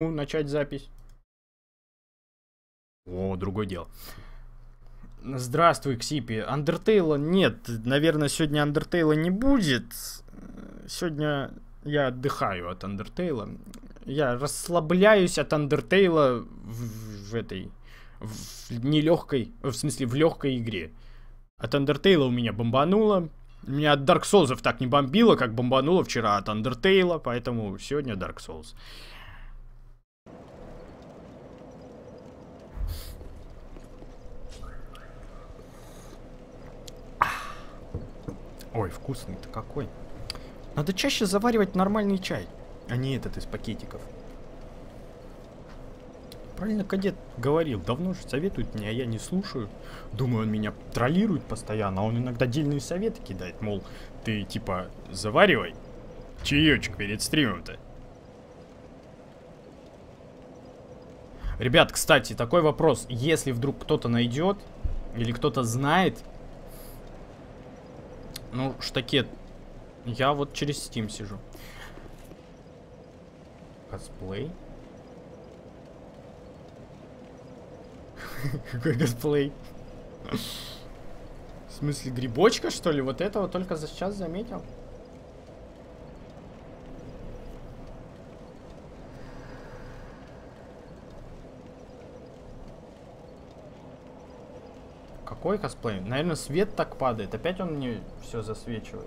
начать запись. О, другое дело. Здравствуй, Ксипи. Андертейла нет. Наверное, сегодня Андертейла не будет. Сегодня я отдыхаю от Андертейла. Я расслабляюсь от Андертейла в, в этой... В нелегкой... В смысле, в легкой игре. От Андертейла у меня бомбануло. Меня от Dark Souls так не бомбило, как бомбануло вчера от Undertale, поэтому сегодня Dark Souls. Ой, вкусный-то какой. Надо чаще заваривать нормальный чай, а не этот из пакетиков. Правильно кадет говорил, давно же советует мне, а я не слушаю. Думаю, он меня троллирует постоянно, а он иногда дельные советы кидает, мол, ты типа заваривай чаечек перед стримом-то. Ребят, кстати, такой вопрос. Если вдруг кто-то найдет или кто-то знает, ну, штакет, я вот через Steam сижу. Косплей. Какой косплей? В смысле, грибочка, что ли? Вот этого только за сейчас заметил? Какой косплей? Наверное, свет так падает. Опять он мне все засвечивает.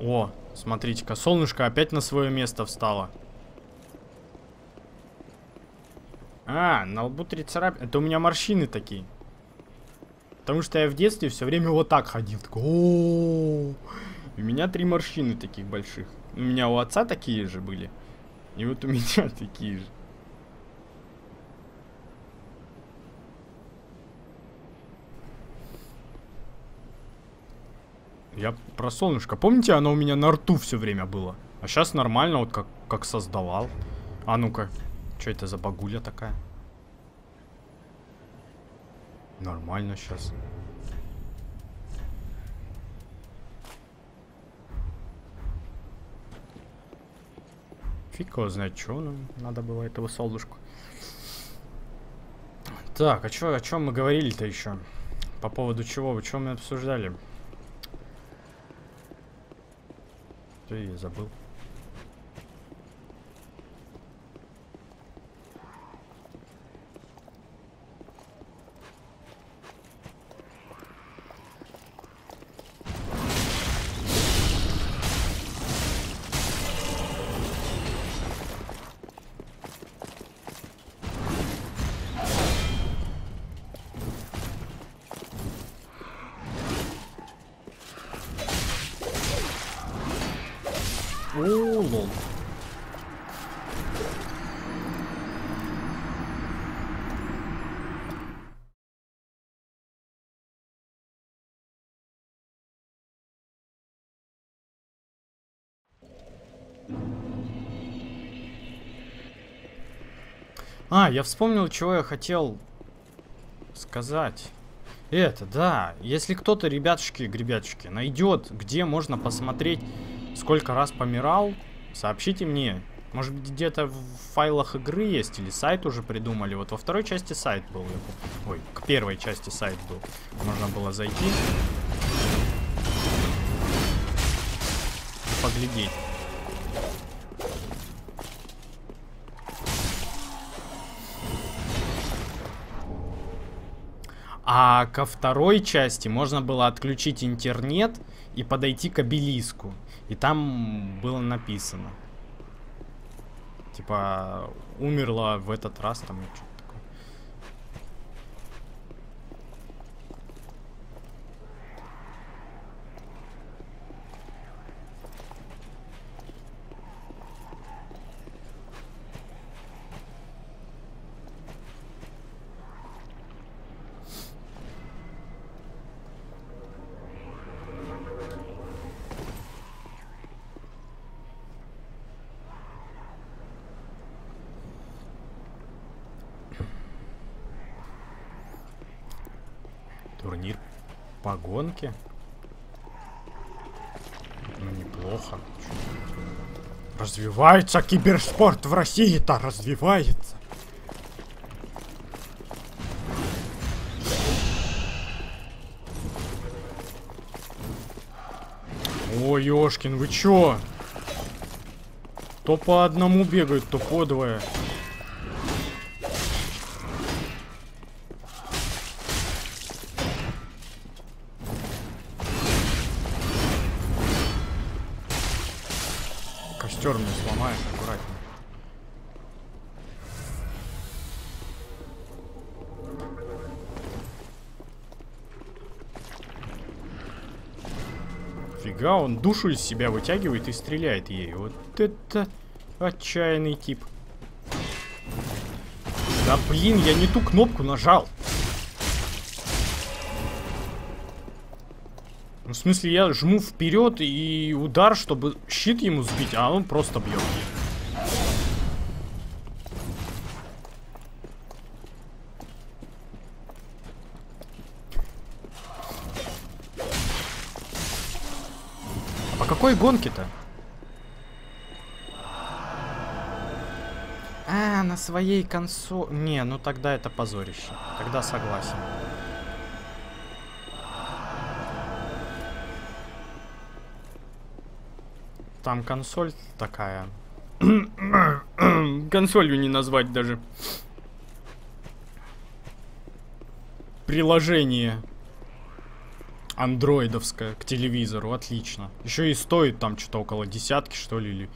О, смотрите-ка, солнышко опять на свое место встало. А, на лбу три царапины. Это у меня морщины такие. Потому что я в детстве все время вот так ходил. Такой, О, У меня три морщины таких больших. У меня у отца такие же были. И вот у меня такие же. Я про солнышко. Помните, оно у меня на рту все время было? А сейчас нормально, вот как, как создавал. А ну-ка, что это за багуля такая? Нормально сейчас. Фиг его знает, что нам надо было этого солнышку. Так, а чё, о чем мы говорили-то еще? По поводу чего? О чем мы обсуждали? Я забыл? А, я вспомнил, чего я хотел сказать. Это, да, если кто-то, ребятушки, гребятушки, найдет, где можно посмотреть, сколько раз помирал, сообщите мне. Может быть, где-то в файлах игры есть, или сайт уже придумали. Вот во второй части сайт был. Ой, к первой части сайт был. Можно было зайти. Поглядеть. А ко второй части можно было отключить интернет и подойти к обелиску. И там было написано. Типа, умерла в этот раз там гонке? Ну, неплохо. Развивается киберспорт в России-то, развивается. Ой, Ёшкин, вы чё? То по одному бегают, то по двое. Мне сломаешь, аккуратнее. Фига, он душу из себя вытягивает и стреляет ей. Вот это отчаянный тип. Да блин, я не ту кнопку нажал. Ну, в смысле, я жму вперед и удар, чтобы щит ему сбить, а он просто бьет. А по какой гонке-то? А, на своей консоли... Не, ну тогда это позорище. Тогда согласен. Там консоль такая. Консолью не назвать даже. Приложение андроидовское к телевизору, отлично. Еще и стоит там что-то около десятки, что ли, или...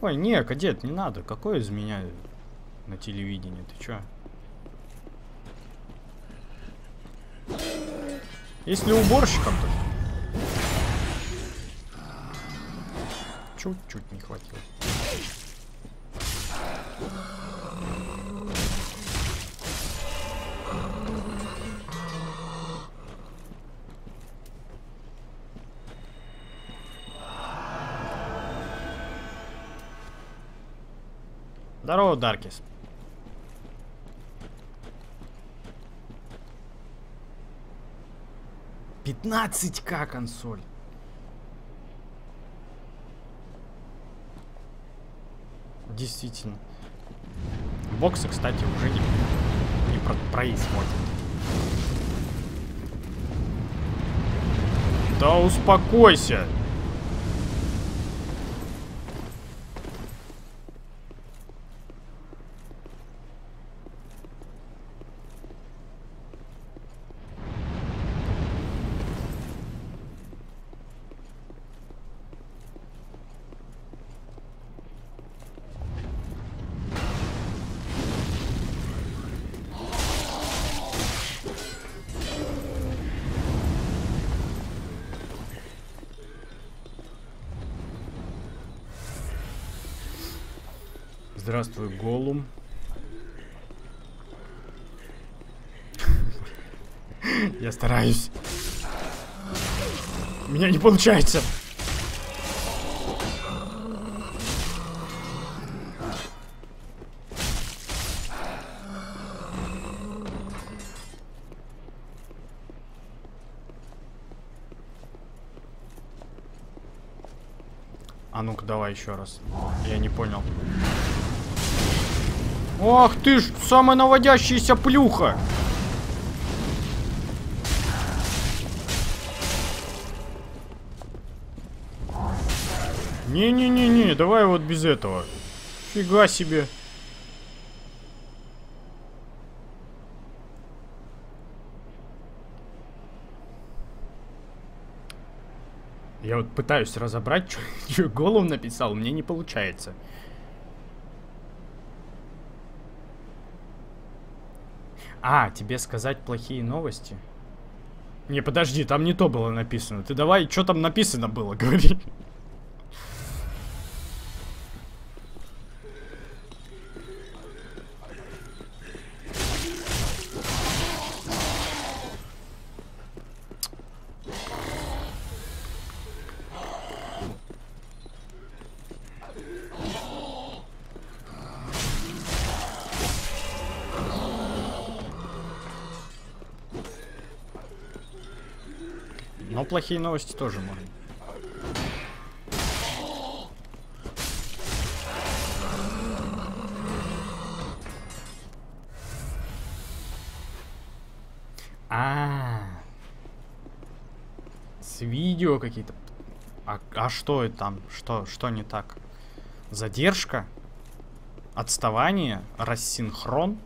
Ой, не, кадет, не надо. Какое из меня на телевидении? Ты чё? Если уборщиком, то... Чуть-чуть не хватило. Здорово, Даркис. Пятнадцать к консоль. Действительно. Боксы, кстати, уже не, не про происходит. Да успокойся. Здравствуй, Голум. Я стараюсь. У меня не получается. А ну-ка, давай еще раз. Я не понял. Ах ты ж, самая наводящаяся плюха! Не-не-не-не, давай вот без этого. Фига себе. Я вот пытаюсь разобрать, что голым написал, мне не получается. А, тебе сказать плохие новости? Не, подожди, там не то было написано. Ты давай, что там написано было, говори. Плохие новости тоже можно. А, с видео какие-то. А, а что это там? Что, что не так? Задержка? Отставание? Рассинхрон?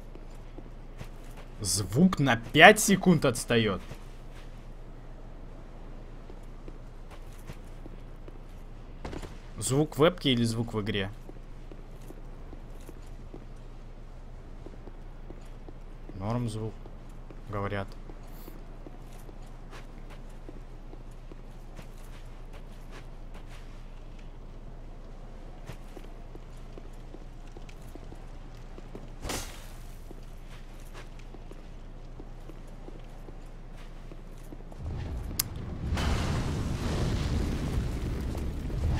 Звук на 5 секунд отстает. Звук в вебке или звук в игре? Норм звук, говорят.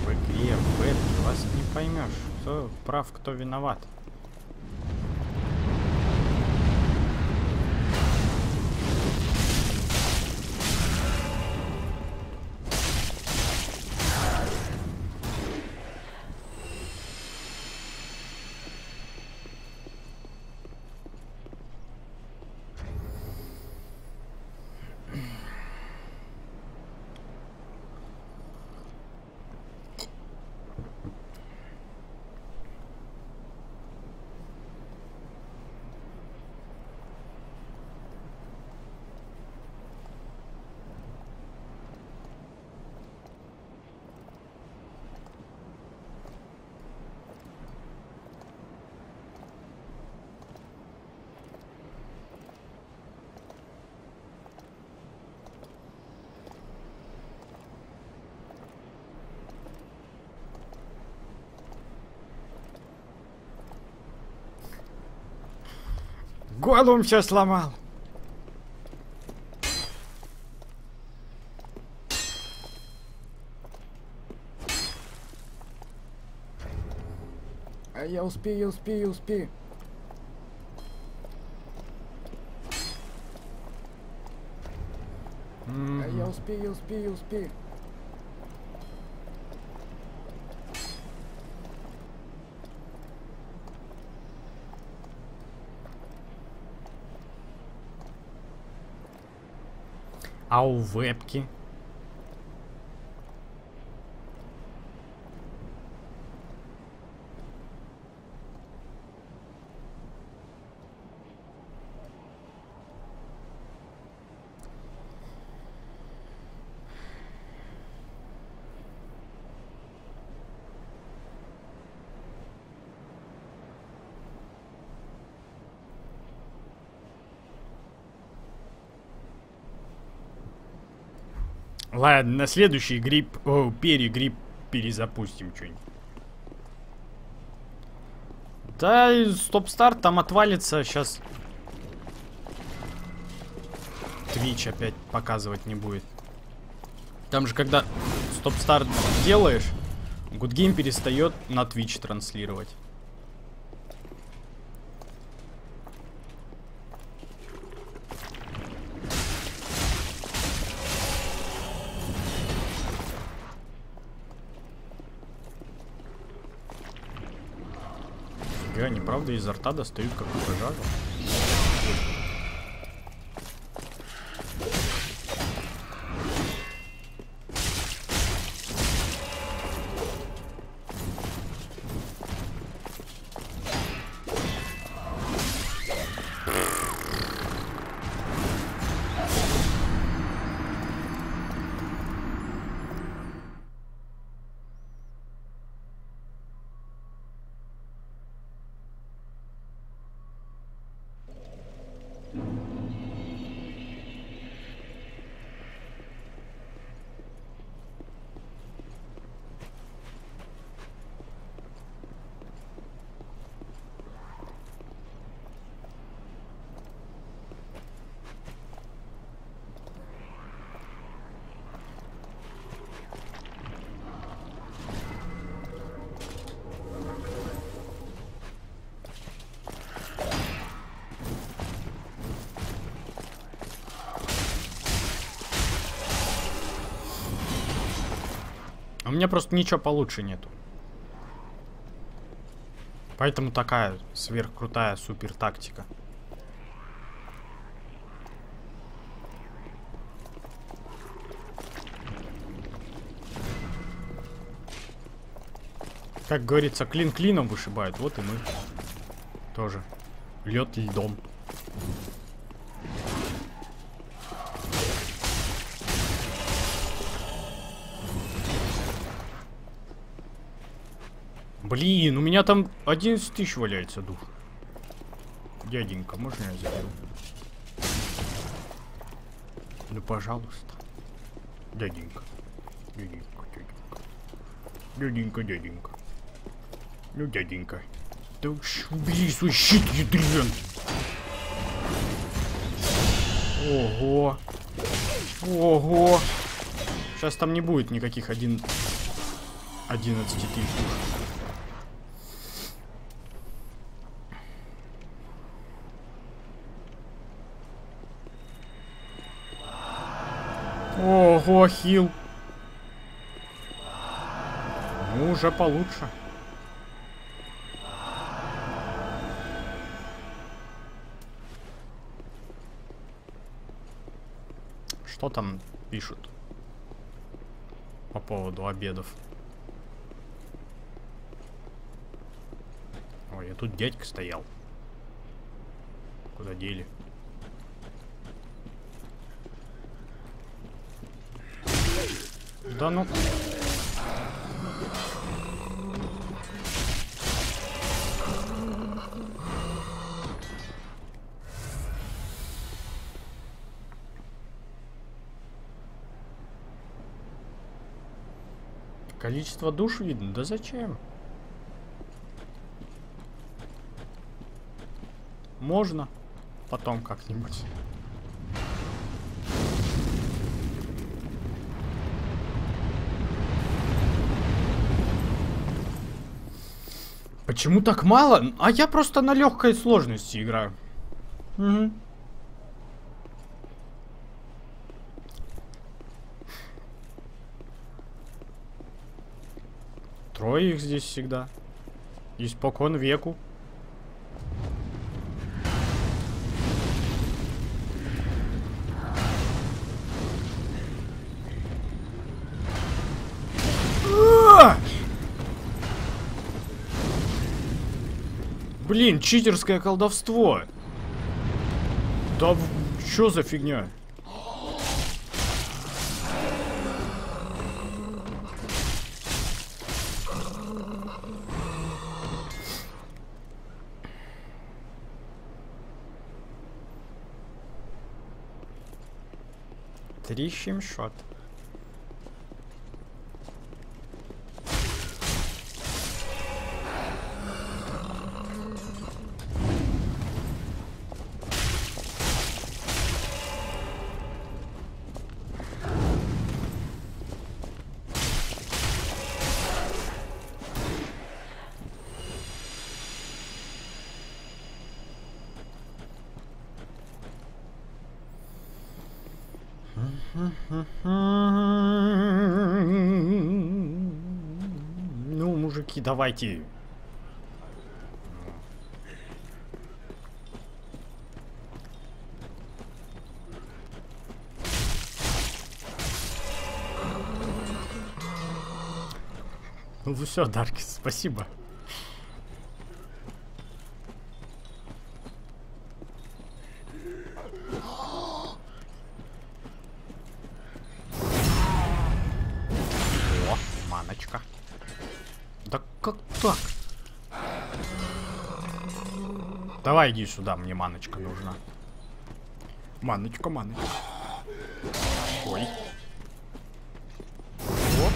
В игре, в вебке вас не поймешь, кто прав, кто виноват. Голову все сломал. А я успею, успею, успею. А я успею, успею, успею. А у Alvepk é Ладно, на следующий грипп, о, перегрипп перезапустим что-нибудь. Да, стоп-старт там отвалится, сейчас Twitch опять показывать не будет. Там же, когда стоп-старт делаешь, Good Game перестает на Twitch транслировать. Правда изо рта достают какую-то жажу. Меня просто ничего получше нету. Поэтому такая сверхкрутая супер тактика. Как говорится, клин клином вышибает. Вот и мы. Тоже. Лед льдом. Блин, у меня там 11 тысяч валяется дух. Дяденька, можно я заберу? Ну, пожалуйста. Дяденька. Дяденька, дяденька. Дяденька, дяденька. Ну, дяденька. Да уж убери свой щит, ядрен. Ого. Ого. Сейчас там не будет никаких один... 11 тысяч душ. Ого, хил. Ну, уже получше. Что там пишут по поводу обедов? Ой, я тут дядька стоял. Куда дели? Да ну... Количество душ видно? Да зачем? Можно потом как-нибудь. Почему так мало? А я просто на легкой сложности играю. Угу. Трое их здесь всегда. Испокон веку. Блин, читерское колдовство. Да что за фигня? Три 700. Давайте. Ну все, Даркис, спасибо. Иди сюда, мне маночка нужна. Маночка, маночка. Ой. О.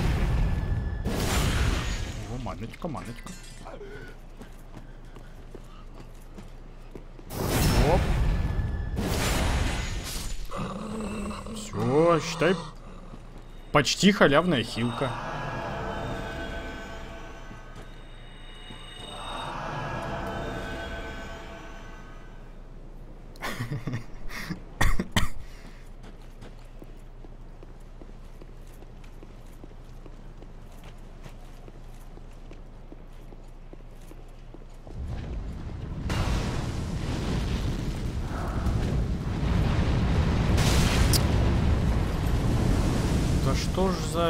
О, маночка, маночка. Оп. Все, считай, почти халявная хилка.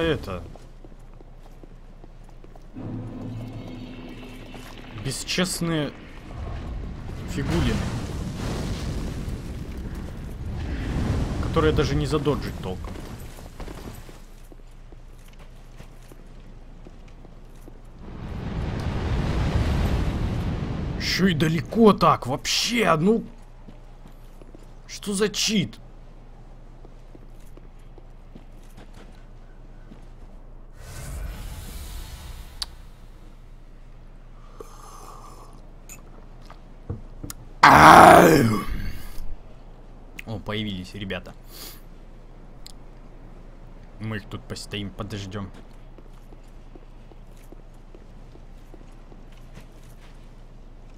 Это? Бесчестные фигулины. Которые даже не задоджить толком. Еще и далеко так, вообще, ну... Что за чит? Появились ребята. Мы их тут постоим, подождем.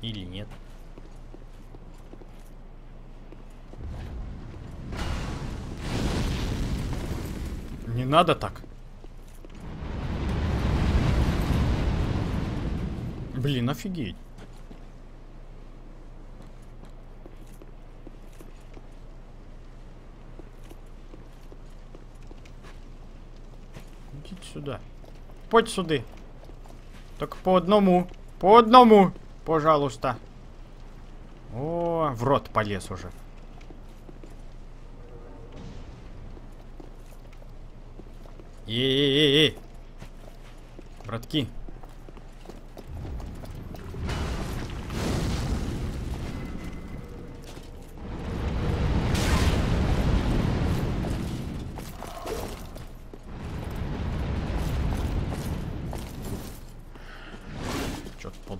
Или нет. Не надо так. Блин, офигеть. Идите сюда. Подь сюди. Только по одному. По одному. Пожалуйста. О, в рот полез уже.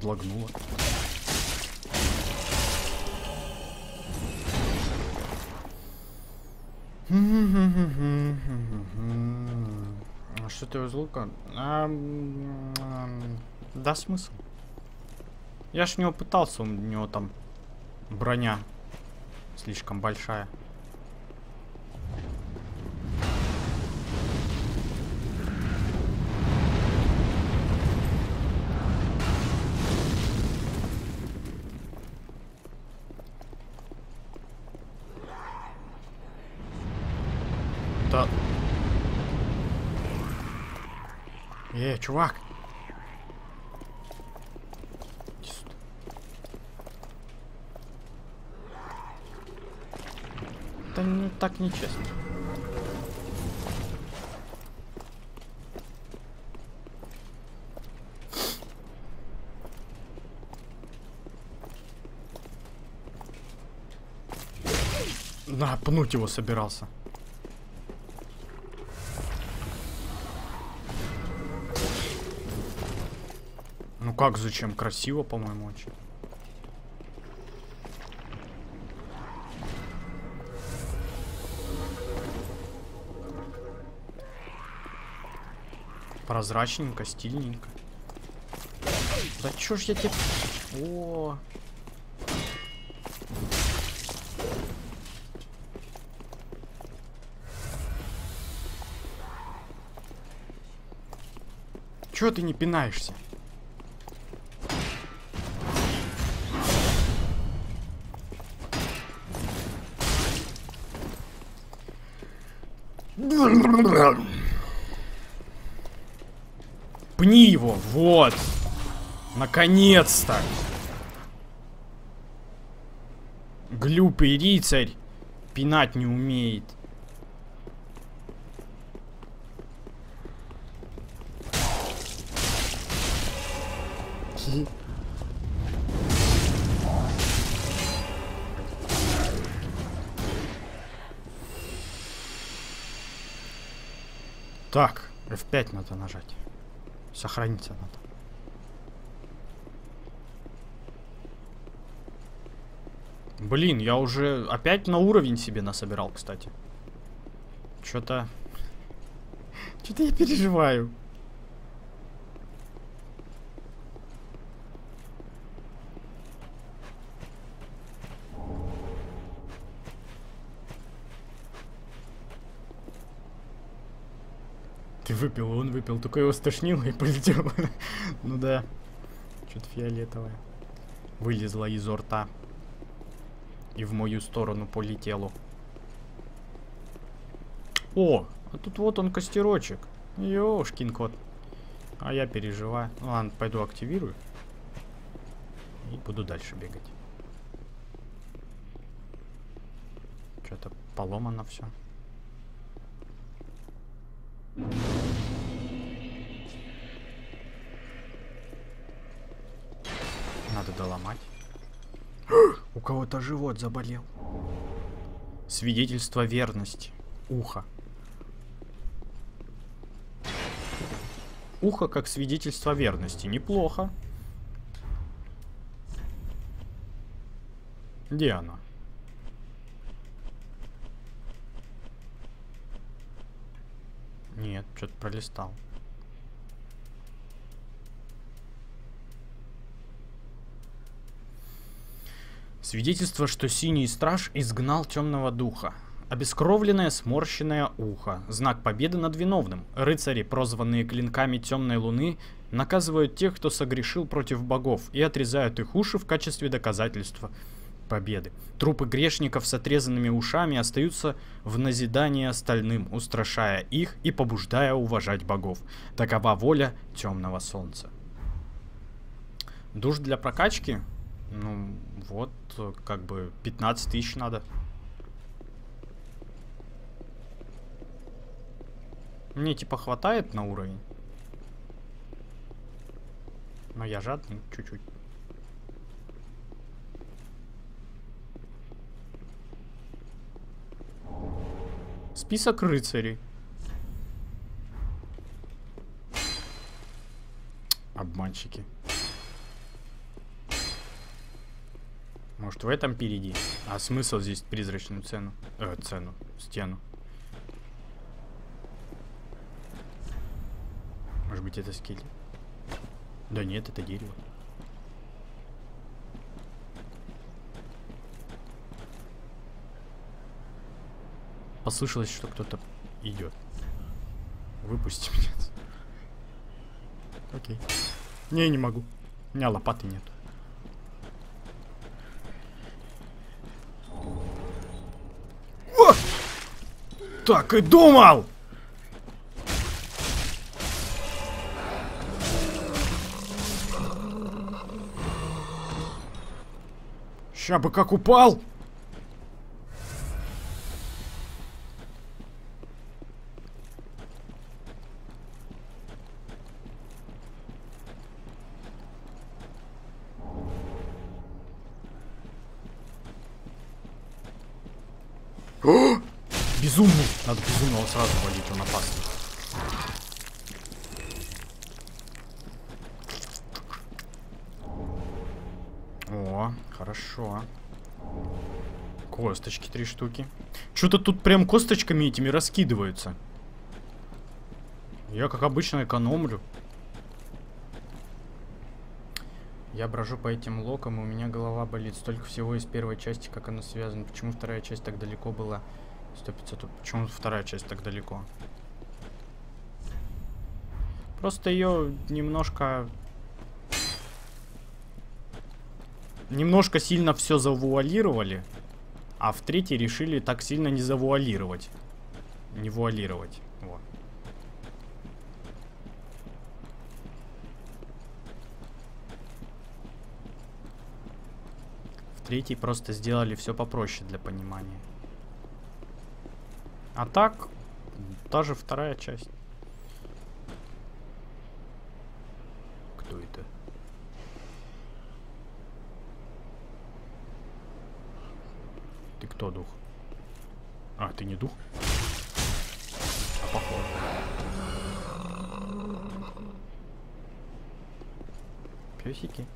Подлагнуло. А что ты из лука? А, да смысл. Я ж у него пытался, у него там броня слишком большая. Да. Э, чувак. Иди сюда. Это так нечестно. Да, пнуть его собирался. Ну как, зачем? Красиво, по-моему, очень. Прозрачненько, стильненько. Да чё ж я тебе... О, Чё ты не пинаешься? Пни его, вот. Наконец-то. Глупый рыцарь пинать не умеет. Так, F5 надо нажать. Сохраниться надо. Блин, я уже опять на уровень себе насобирал, кстати. Что-то... Что-то я переживаю. Выпил, он выпил, только его стошнило и полетел. ну да. Что-то фиолетовое. Вылезло изо рта. И в мою сторону полетело. О, А тут вот он костерочек. Ёшкин кот. А я переживаю. Ну ладно, пойду активирую. И буду дальше бегать. Что-то поломано все. Надо доломать. У кого-то живот заболел. Свидетельство верности. Ухо. Ухо как свидетельство верности. Неплохо. Где оно? Нет, что-то пролистал. Свидетельство, что синий страж изгнал темного духа. Обескровленное сморщенное ухо. Знак победы над виновным. Рыцари, прозванные клинками темной луны, наказывают тех, кто согрешил против богов, и отрезают их уши в качестве доказательства победы. Трупы грешников с отрезанными ушами остаются в назидании остальным, устрашая их и побуждая уважать богов. Такова воля темного солнца. Душ для прокачки? Ну, вот, как бы 15 тысяч надо. Мне типа хватает на уровень. Но я жадный чуть-чуть. Список рыцарей. Обманщики. Может в этом впереди? А смысл здесь призрачную цену? Э, цену. Стену. Может быть это скелет? Да нет, это дерево. Послышалось, что кто-то идет. Выпусти меня. Окей. Не, не могу. У меня лопаты нет. О! Так и думал! Ща бы как упал! Безумный! Надо безумного сразу валить, он опасный. О, хорошо. Косточки три штуки. Что-то тут прям косточками этими раскидываются. Я, как обычно, экономлю. Я брожу по этим локам, и у меня голова болит. Столько всего из первой части, как оно связано. Почему вторая часть так далеко была? 100 500. Почему вторая часть так далеко? Просто ее немножко... Немножко сильно все завуалировали. А в третьей решили так сильно не завуалировать. Не вуалировать. Вот. В третьей просто сделали все попроще для понимания. А так, та же вторая часть. Кто это? Ты кто, дух? А, ты не дух? А похоже. Песики.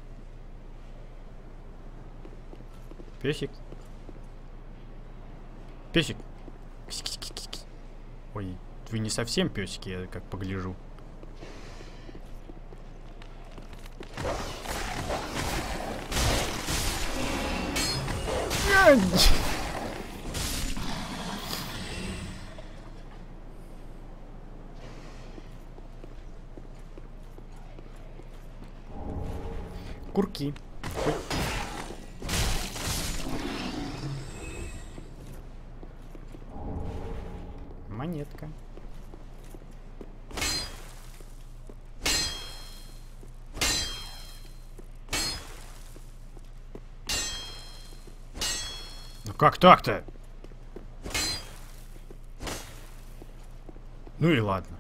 Песик. Песик. Ой, вы не совсем песики, я как погляжу. Курки. Монетка. Ну как так-то? Ну и ладно.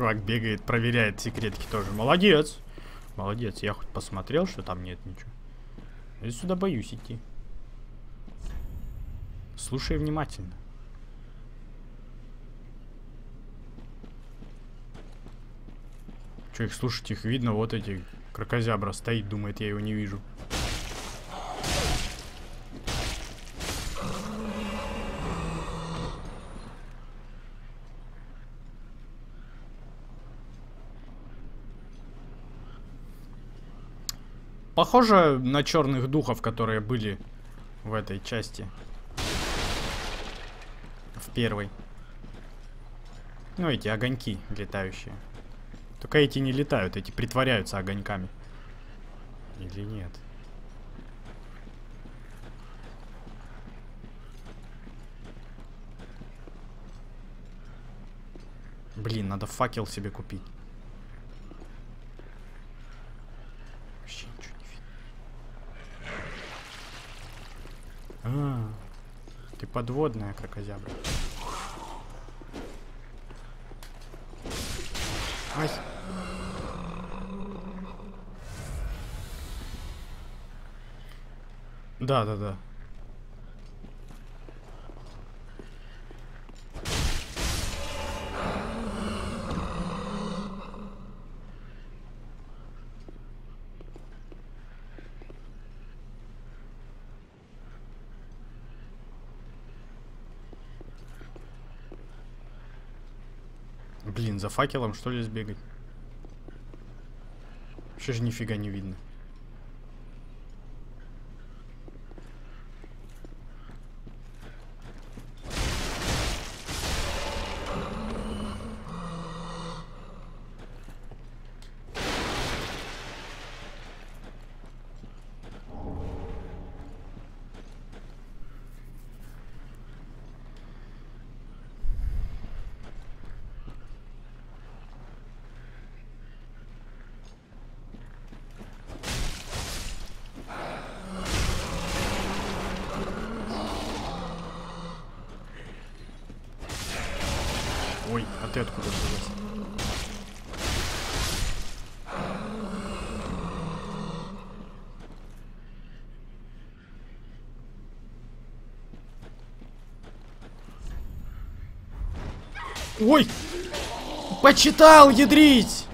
Чувак бегает, проверяет секретки тоже. Молодец. Молодец. Я хоть посмотрел, что там нет ничего. Я сюда боюсь идти. Слушай внимательно. Че их слушать, их видно, вот эти крокозябра стоит, думает, я его не вижу. Похоже на черных духов, которые были в этой части. В первой. Ну, эти огоньки летающие. Только эти не летают, эти притворяются огоньками. Или нет? Блин, надо факел себе купить. А, ты подводная крокозябра. Ай. Да, да, да. Блин, за факелом что ли сбегать? Вообще же нифига не видно. Ой, а ты откуда взялась? Ой! Почитал, ядрить!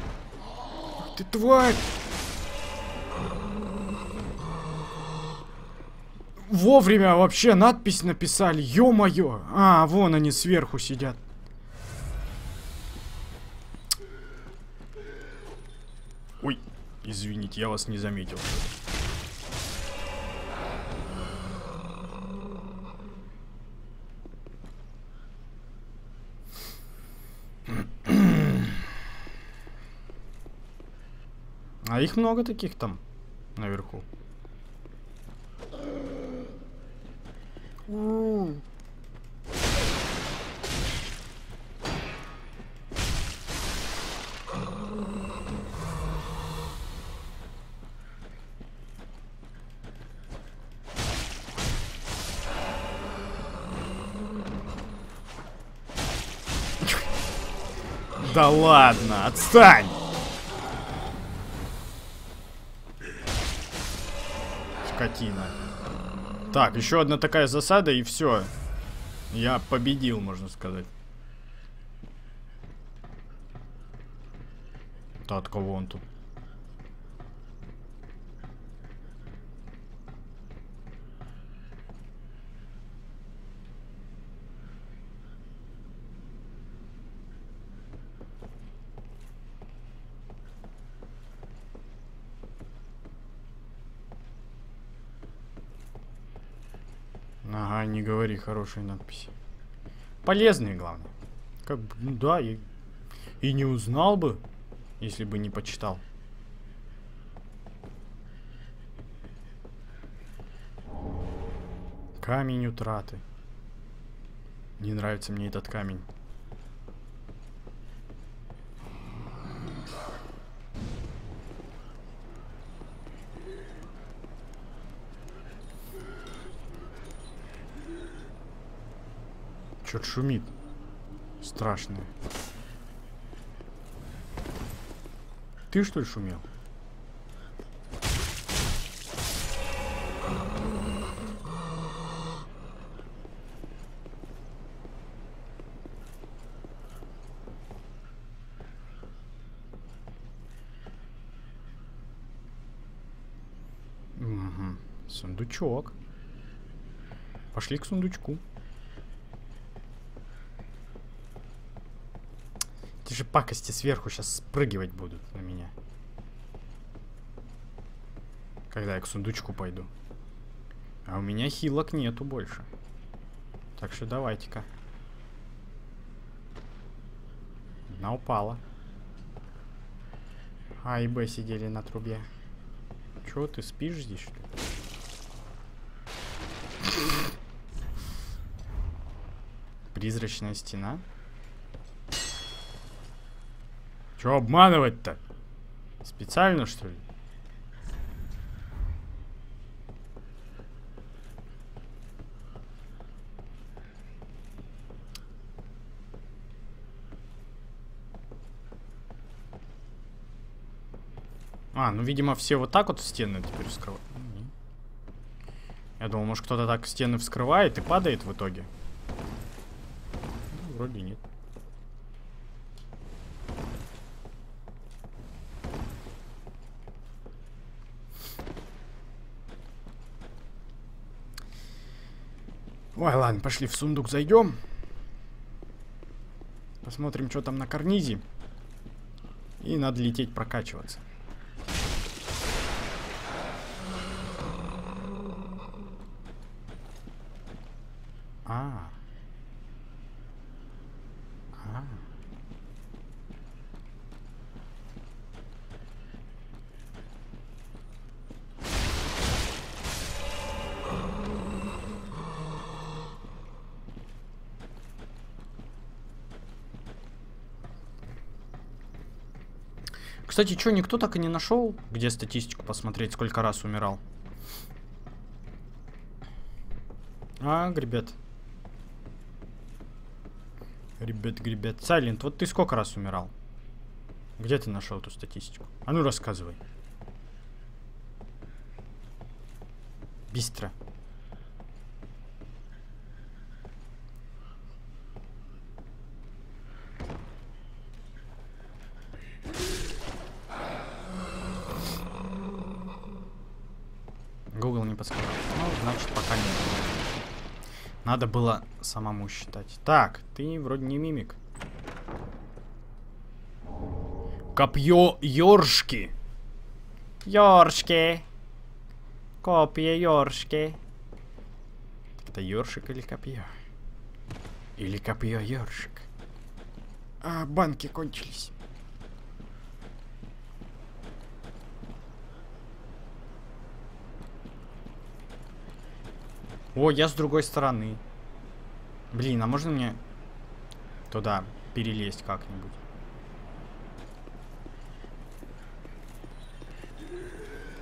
Ты тварь! Вовремя вообще надпись написали, ё-моё! А, вон они сверху сидят. Извините, я вас не заметил. А их много таких там, Да ладно, отстань! Скотина. Так, еще одна такая засада и все. Я победил, можно сказать. Да от кого он тут? говори хорошие надписи. Полезные, главное. Как бы, ну да, и, и не узнал бы, если бы не почитал. Камень утраты. Не нравится мне этот камень. Чё-то шумит. Страшно. Ты что ли шумел? Сундучок. Пошли к сундучку. Же пакости сверху сейчас спрыгивать будут на меня. Когда я к сундучку пойду. А у меня хилок нету больше. Так что давайте-ка. Она упала. А и Б сидели на трубе. Чё, ты спишь здесь, что ли? Призрачная стена? Чё обманывать-то? Специально, что ли? А, ну, видимо, все вот так вот стены теперь вскрывают. Я думал, может, кто-то так стены вскрывает и падает в итоге. Ну, вроде нет. Ой, ладно, пошли в сундук зайдем. Посмотрим, что там на карнизе. И надо лететь прокачиваться. А. А. Кстати, что, никто так и не нашел, где статистику посмотреть, сколько раз умирал? А, ребят. Ребят, ребят. Сайлент, вот ты сколько раз умирал? Где ты нашел эту статистику? А ну рассказывай. Быстро. Google не подсказал. Ну, значит, пока нет. Надо было самому считать. Так, ты вроде не мимик. Копье Йоршки. Йоршки. Копье. Так это Йоршик или копье? Или копье Йоршик? А, банки кончились. О, я с другой стороны. Блин, а можно мне туда перелезть как-нибудь?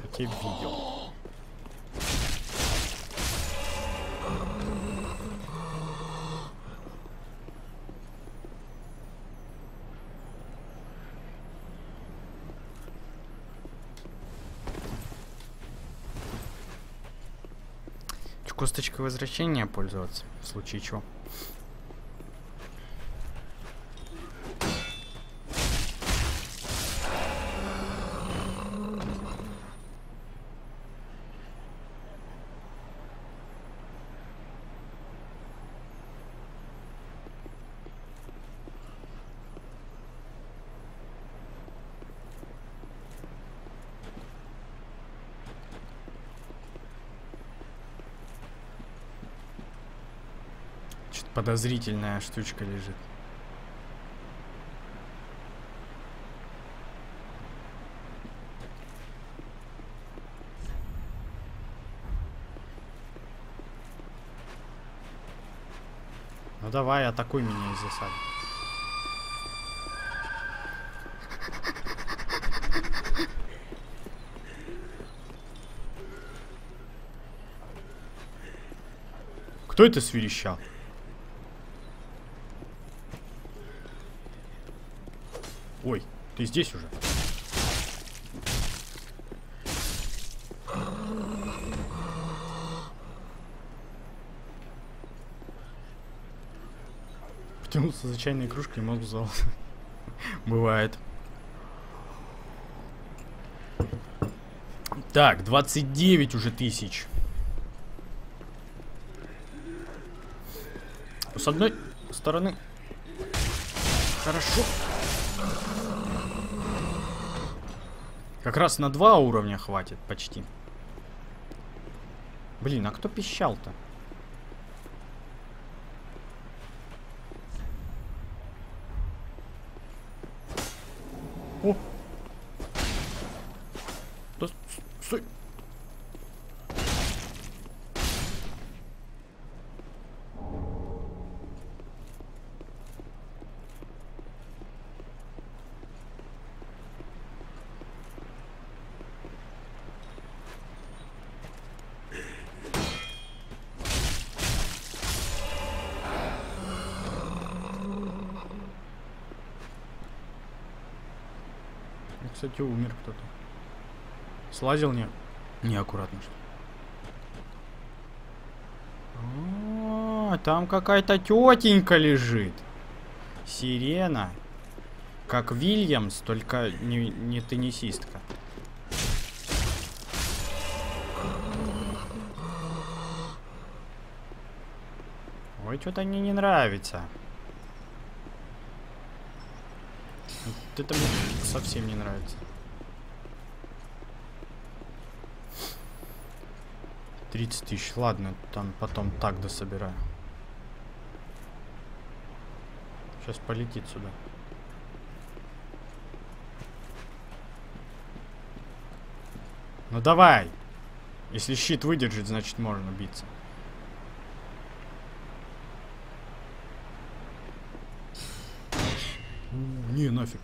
Я тебя. Косточкой возвращения пользоваться, в случае чего. Что-то подозрительная штучка лежит. Ну давай, атакуй меня из засады. Кто это свирещал? Ой, ты здесь уже? Потянулся за чайной кружкой и мозг зал. Бывает. Так, 29 уже тысяч. С одной стороны... Хорошо. Как раз на два уровня хватит почти. Блин, а кто пищал-то? О! Да, с- стой! Ну, Кстати, умер кто-то. Слазил не... Неаккуратно что О, там какая-то тетенька лежит. Сирена. Как Вильямс, только не, не теннисистка. Ой, что-то мне не нравится. Вот это мне совсем не нравится. 30 тысяч, ладно, там потом так дособираю. Сейчас полетит сюда. Ну давай! Если щит выдержит, значит можно биться. Не, нафиг.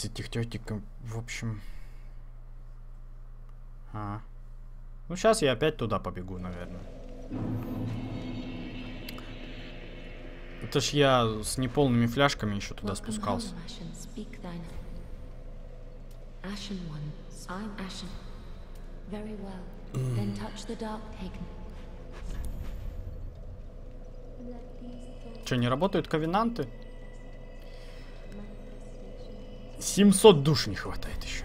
Из этих тетек, в общем... А. Ну, сейчас я опять туда побегу, наверное. Это ж я с неполными фляжками еще туда спускался. taken. Че, не работают ковенанты? 700 душ не хватает еще.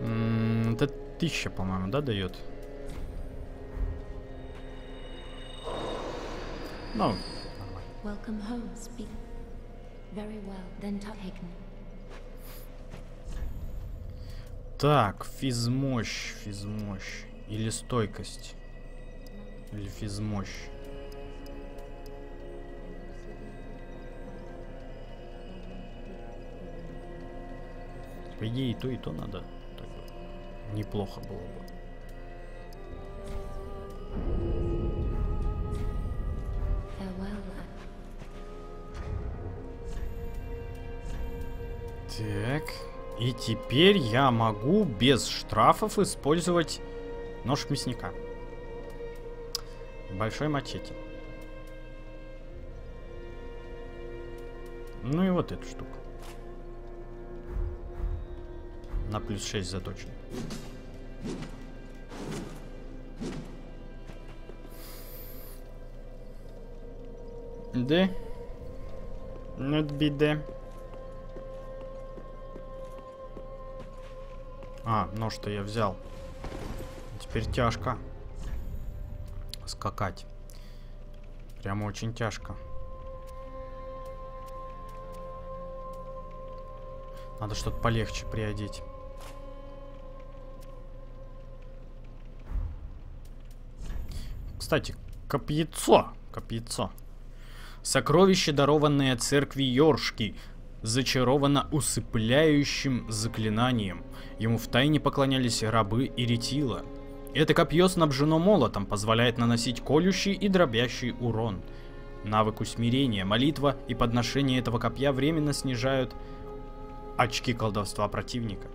М, Это тысяча, по-моему, да, дает? Ну, нормально. Так, физмощь, физмощь. Или стойкость. Или физмощь. По идее, и то, и то надо. Так бы неплохо было бы. Так. И теперь я могу без штрафов использовать нож мясника. Большой мачете. Ну и вот эту штуку. На плюс 6 заточен. Да? Not биде. А, нож-то я взял. Теперь тяжко какать. Прямо очень тяжко. Надо что-то полегче приодеть. Кстати, копьецо. Копьецо. Сокровище, дарованное церкви Йоршки, зачаровано усыпляющим заклинанием. Ему втайне поклонялись рабы и ретила. Это копье снабжено молотом, позволяет наносить колющий и дробящий урон. Навык усмирения, молитва и подношение этого копья временно снижают очки колдовства противника.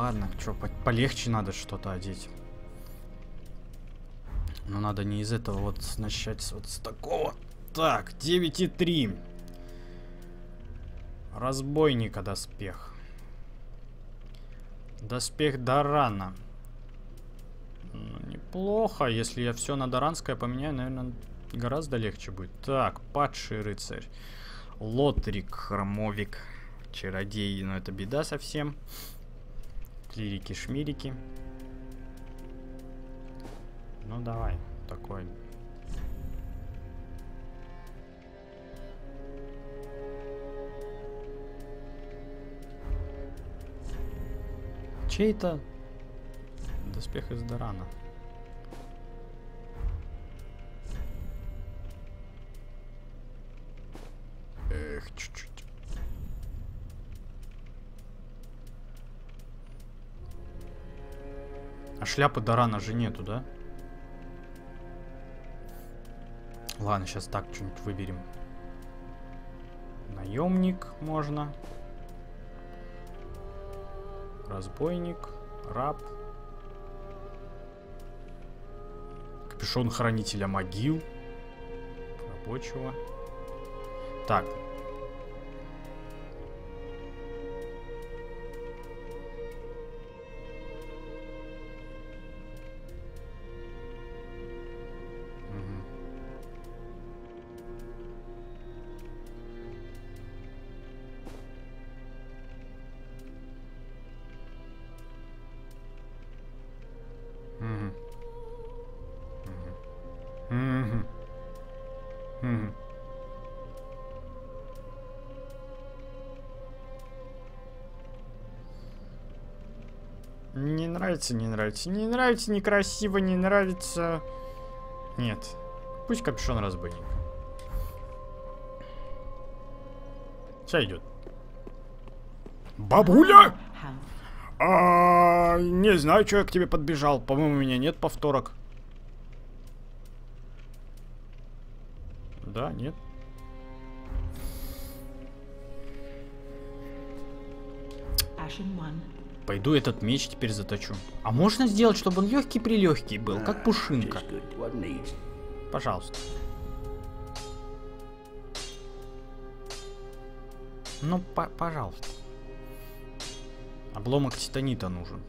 Ладно, что, полегче надо что-то одеть. Но надо не из этого вот начать вот с такого. Так, 9,3. Разбойника доспех. Доспех Дарана. Ну, неплохо. Если я все на Даранское поменяю, наверное, гораздо легче будет. Так, падший рыцарь. Лотрик, хромовик, чародей. Но это беда совсем. Клирики-шмирики. Ну давай, такой. Чей-то доспех из Дарана. Эх, чуть-чуть. А шляпы Дарана же нету, да? Ладно, сейчас так что-нибудь выберем. Наемник можно. Разбойник. Раб. Капюшон хранителя могил. Рабочего. Так, нравится, не нравится, не нравится, некрасиво, не нравится. Нет. Пусть капюшон разбойник. Сейчас идет. Бабуля! А, не знаю, что я к тебе подбежал. По-моему, у меня нет повторок. Пойду этот меч теперь заточу. А можно сделать, чтобы он легкий прилегкий был, как пушинка? Wasn't it? Пожалуйста. Ну, по пожалуйста. Обломок титанита нужен.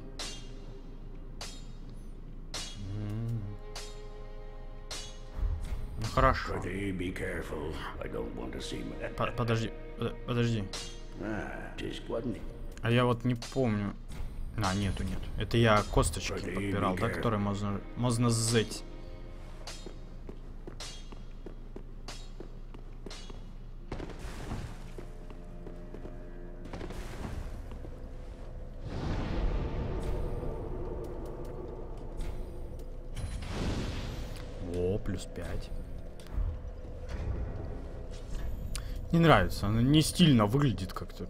М. Ну хорошо. По- подожди, под- подожди. Ah? А я вот не помню. А, нету, нет. Это я косточки подбирал, да, которые можно, можно сзеть. О, плюс 5. Не нравится, она не стильно выглядит как-то.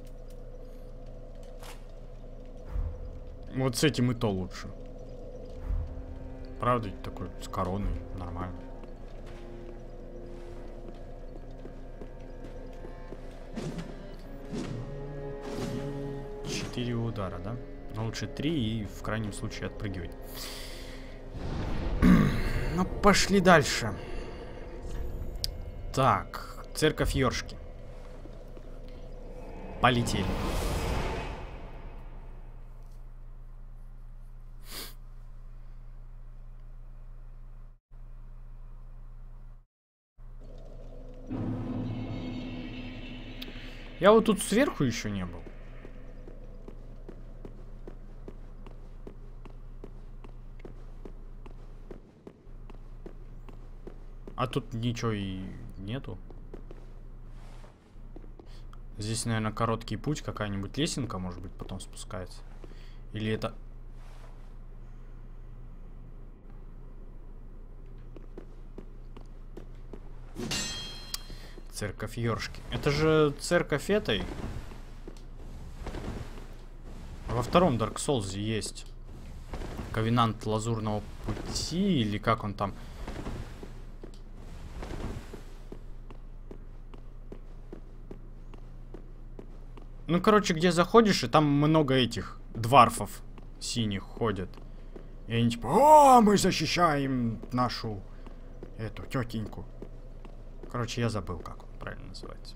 Вот с этим и то лучше. Правда, такой с короной, нормально. Четыре удара, да? Но лучше три и в крайнем случае отпрыгивать. Ну, пошли дальше. Так, церковь Йоршки. Полетели. Я вот тут сверху еще не был. А тут ничего и нету. Здесь, наверное, короткий путь, какая-нибудь лесенка, может быть, потом спускается. Или это Церковь Ёршки. Это же церковь этой. Во втором Dark Souls есть. Ковенант Лазурного Пути, или как он там. Ну, короче, где заходишь, и там много этих дварфов синих ходят. И они типа, о, мы защищаем нашу эту тетеньку. Короче, я забыл, как он правильно называется.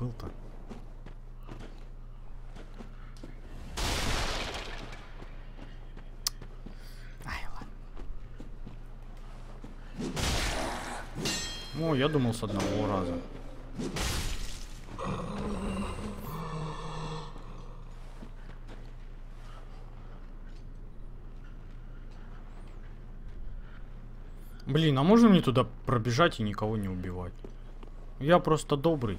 Как же он был-то? Ай, ладно. О, я думал с одного раза. Блин, а можно мне туда пробежать и никого не убивать? Я просто добрый.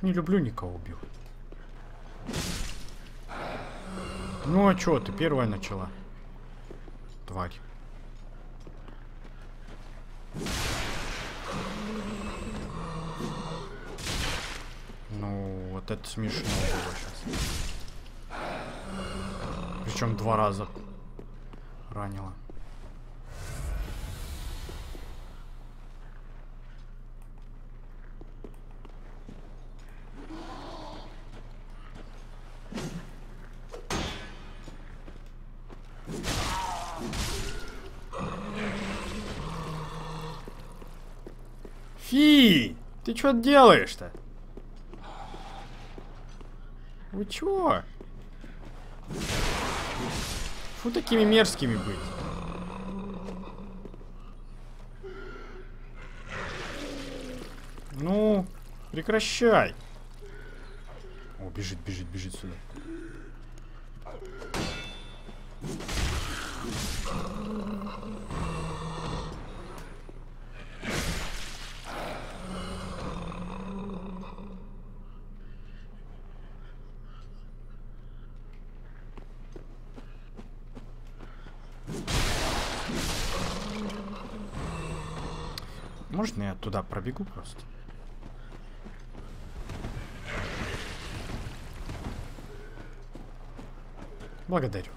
Не люблю никого убивать. Ну а чё, ты первая начала? Тварь. Ну, вот это смешно было сейчас. Причем два раза ранила. Что делаешь-то? Вы чё? Фу такими мерзкими быть. Ну, прекращай. О, бежит, бежит, бежит сюда. Можно я туда пробегу просто? Благодарю.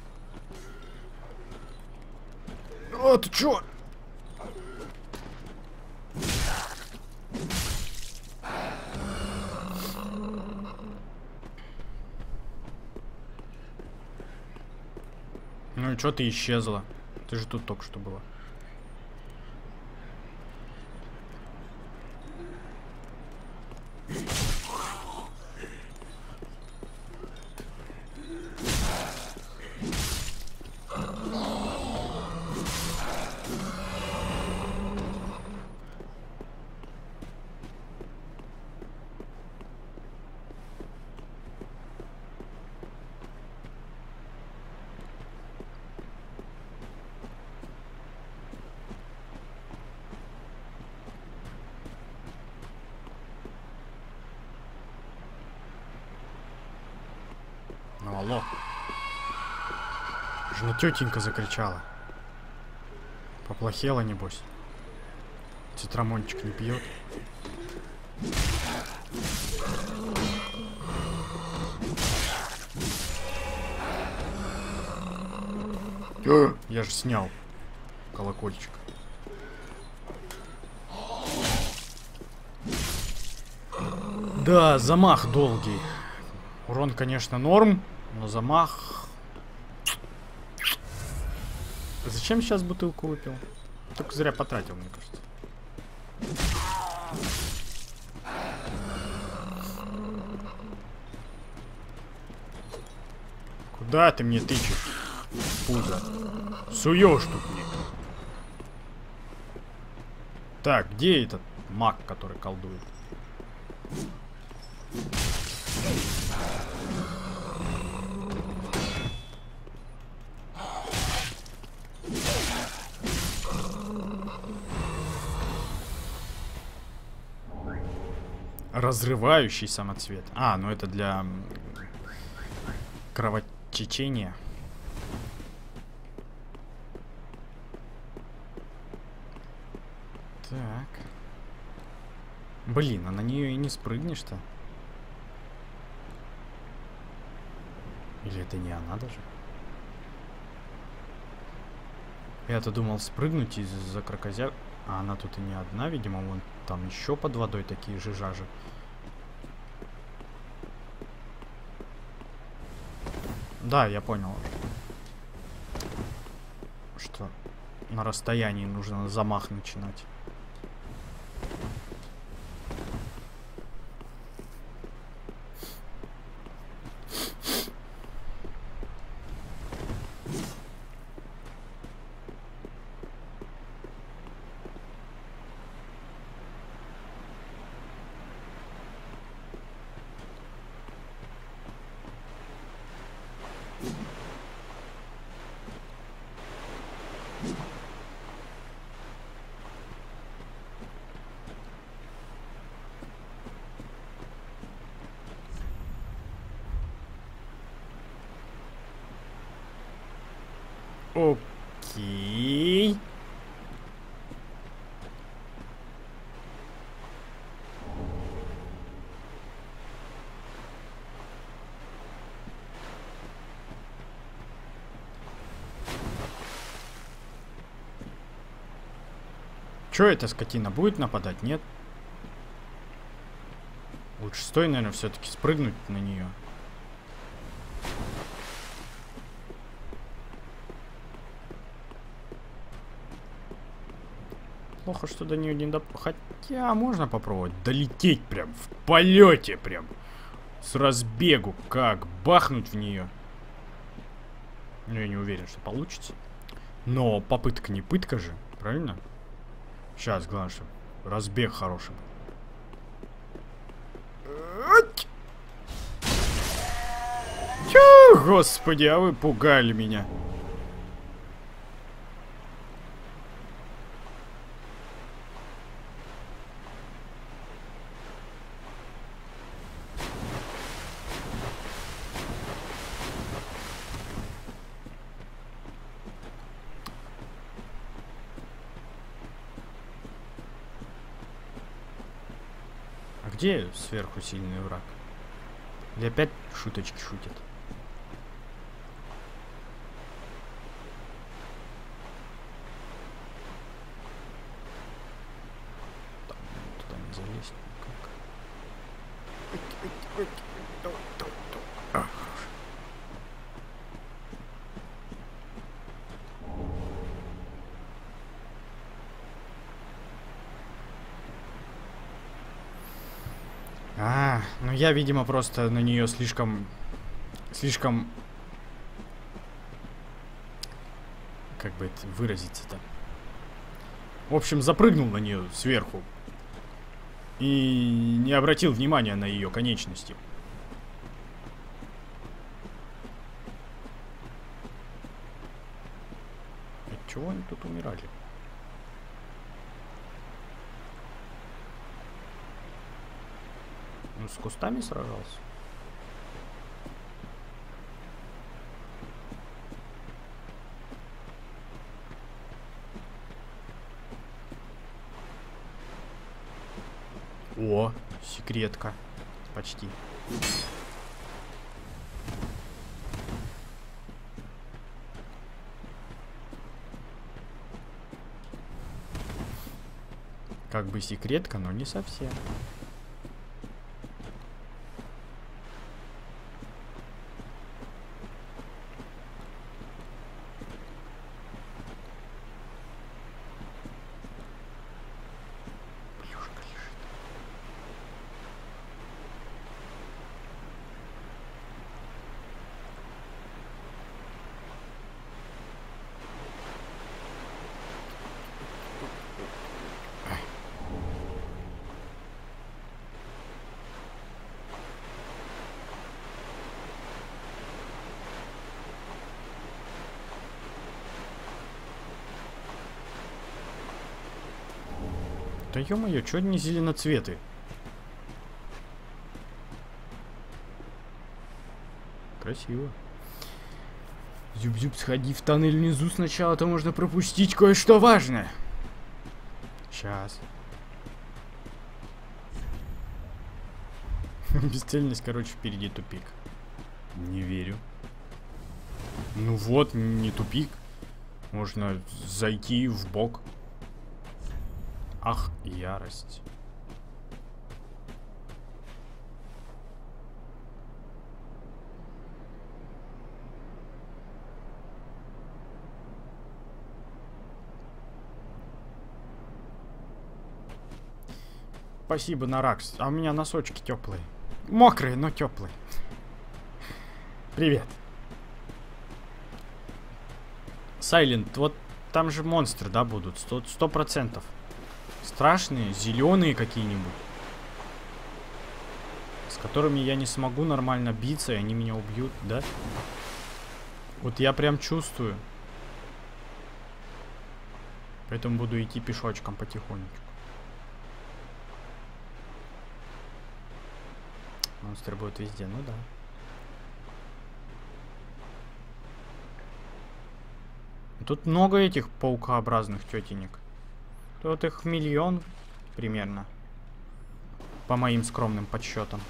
О, ты чё? Ну и чё ты исчезла? Ты же тут только что была. Ну алло. Жена тетенька закричала. Поплохела, небось. Цитрамончик не пьет. Э, Я же снял колокольчик. Да, замах долгий. Урон, конечно, норм, но замах... Зачем сейчас бутылку выпил? Только зря потратил, мне кажется. Куда ты мне тычешь? Пузо. Суешь тут мне. Так, где этот маг, который колдует? Разрывающий самоцвет. А, ну это для кровотечения. Так. Блин, а на нее и не спрыгнешь-то. Или это не она даже? Я-то думал спрыгнуть из-за крокозя... А она тут и не одна, видимо, вон там еще под водой такие же жажи. Да, я понял. Что на расстоянии нужно замах начинать. Окей. Чё эта скотина будет нападать? Нет? Лучше стой, наверное, все-таки спрыгнуть на нее. Плохо, что до нее не доп... Хотя можно попробовать долететь прям в полете прям. С разбегу. Как бахнуть в нее. Ну, я не уверен, что получится. Но попытка не пытка же, правильно? Сейчас, главное, чтобы разбег хороший был. Господи, а вы пугали меня. Где сверху сильный враг? Или опять шуточки шутят? Там туда не залезть никак. А, хорошо. А, ну я, видимо, просто на нее слишком... Слишком... Как бы это выразиться-то? В общем, запрыгнул на нее сверху. И не обратил внимания на ее конечности. От чего они тут умирали? С кустами сражался? О, секретка. Почти. Как бы секретка, но не совсем. Ё-моё, чё они зеленоцветы? Красиво. Зюб-зюб, сходи в тоннель внизу сначала, то можно пропустить кое-что важное. Сейчас. Бесцельность, короче, впереди тупик. Не верю. Ну вот, не тупик. Можно зайти в бок. Ярость. Спасибо, Наракс. А у меня носочки теплые. Мокрые, но теплые. Привет. Сайлент, вот там же монстры, да, будут? Сто процентов. Страшные, зеленые какие-нибудь. С которыми я не смогу нормально биться, и они меня убьют, да? Вот я прям чувствую. Поэтому буду идти пешочком потихонечку. Монстры будут везде, ну да. Тут много этих паукообразных тетенек. Тут их миллион примерно. По моим скромным подсчетам.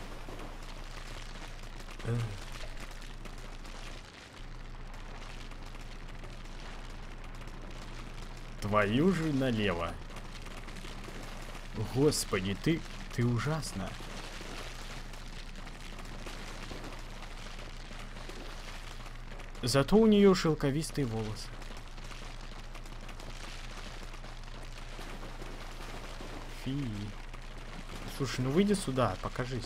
Твою же налево. Господи, ты, ты ужасно. Зато у нее шелковистые волосы. Слушай, ну выйди сюда, покажись.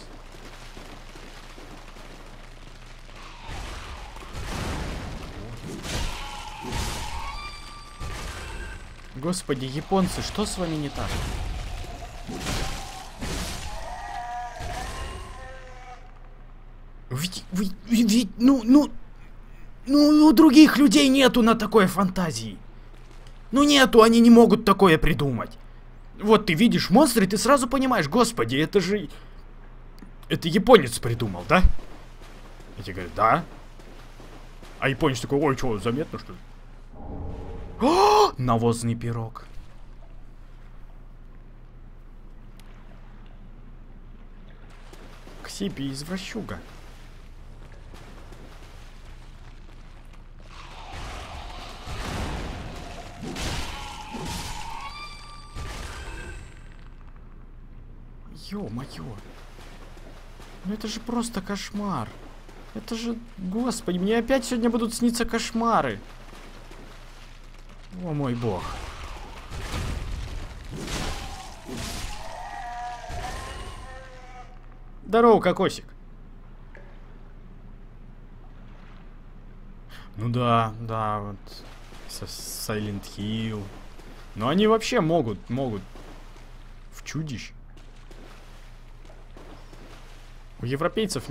Господи, японцы, что с вами не так? Ведь, ну, ну, ну, у других людей нету на такой фантазии. Ну нету, они не могут такое придумать. Вот ты видишь монстр, и ты сразу понимаешь, господи, это же... Это японец придумал, да? И тебе говорят, да. А японец такой, ой, что, заметно, что ли? О, навозный пирог. Ксипи извращуга. Ё-моё. Ну это же просто кошмар. Это же, господи, мне опять сегодня будут сниться кошмары. О мой бог. Здорово, кокосик. Ну да, да, вот. Silent Hill. Но они вообще могут, могут в чудищ. У европейцев,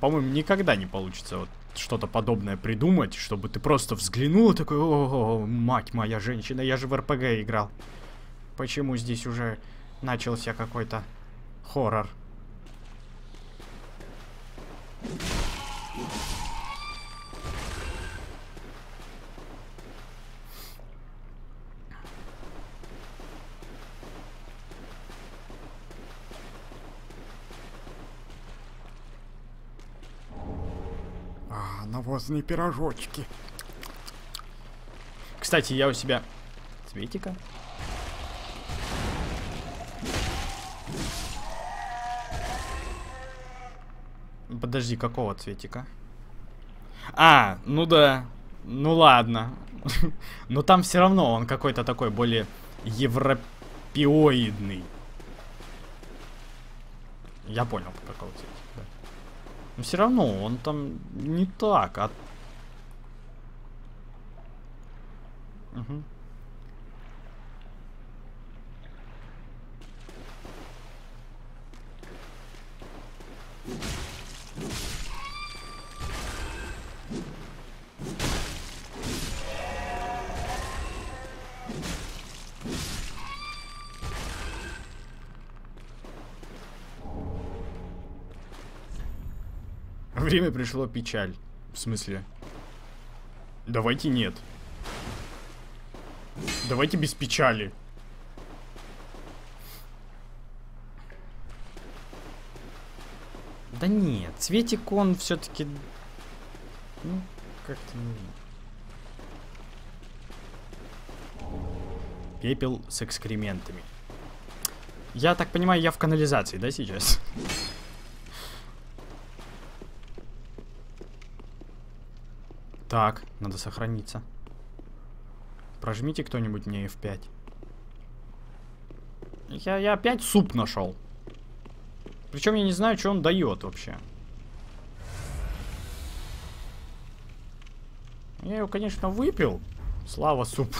по-моему, никогда не получится вот что-то подобное придумать, чтобы ты просто взглянул и такой, о, мать моя женщина, я же в РПГ играл. Почему здесь уже начался какой-то хоррор? Навозные пирожочки. Кстати, я у себя... Цветика? Подожди, какого цветика? А, ну да. Ну ладно. Но там все равно он какой-то такой более европеоидный. Я понял, какого цвета. Но все равно он там не так, а... Угу. Время пришло печаль. В смысле? Давайте нет. Давайте без печали. Да нет, Цветик он все-таки... Ну, как-то не... Пепел с экскрементами. Я так понимаю, я в канализации, да, сейчас? Так, надо сохраниться. Прожмите кто-нибудь мне F5. Я, я опять суп нашел. Причем я не знаю, что он дает вообще. Я его, конечно, выпил. Слава суп.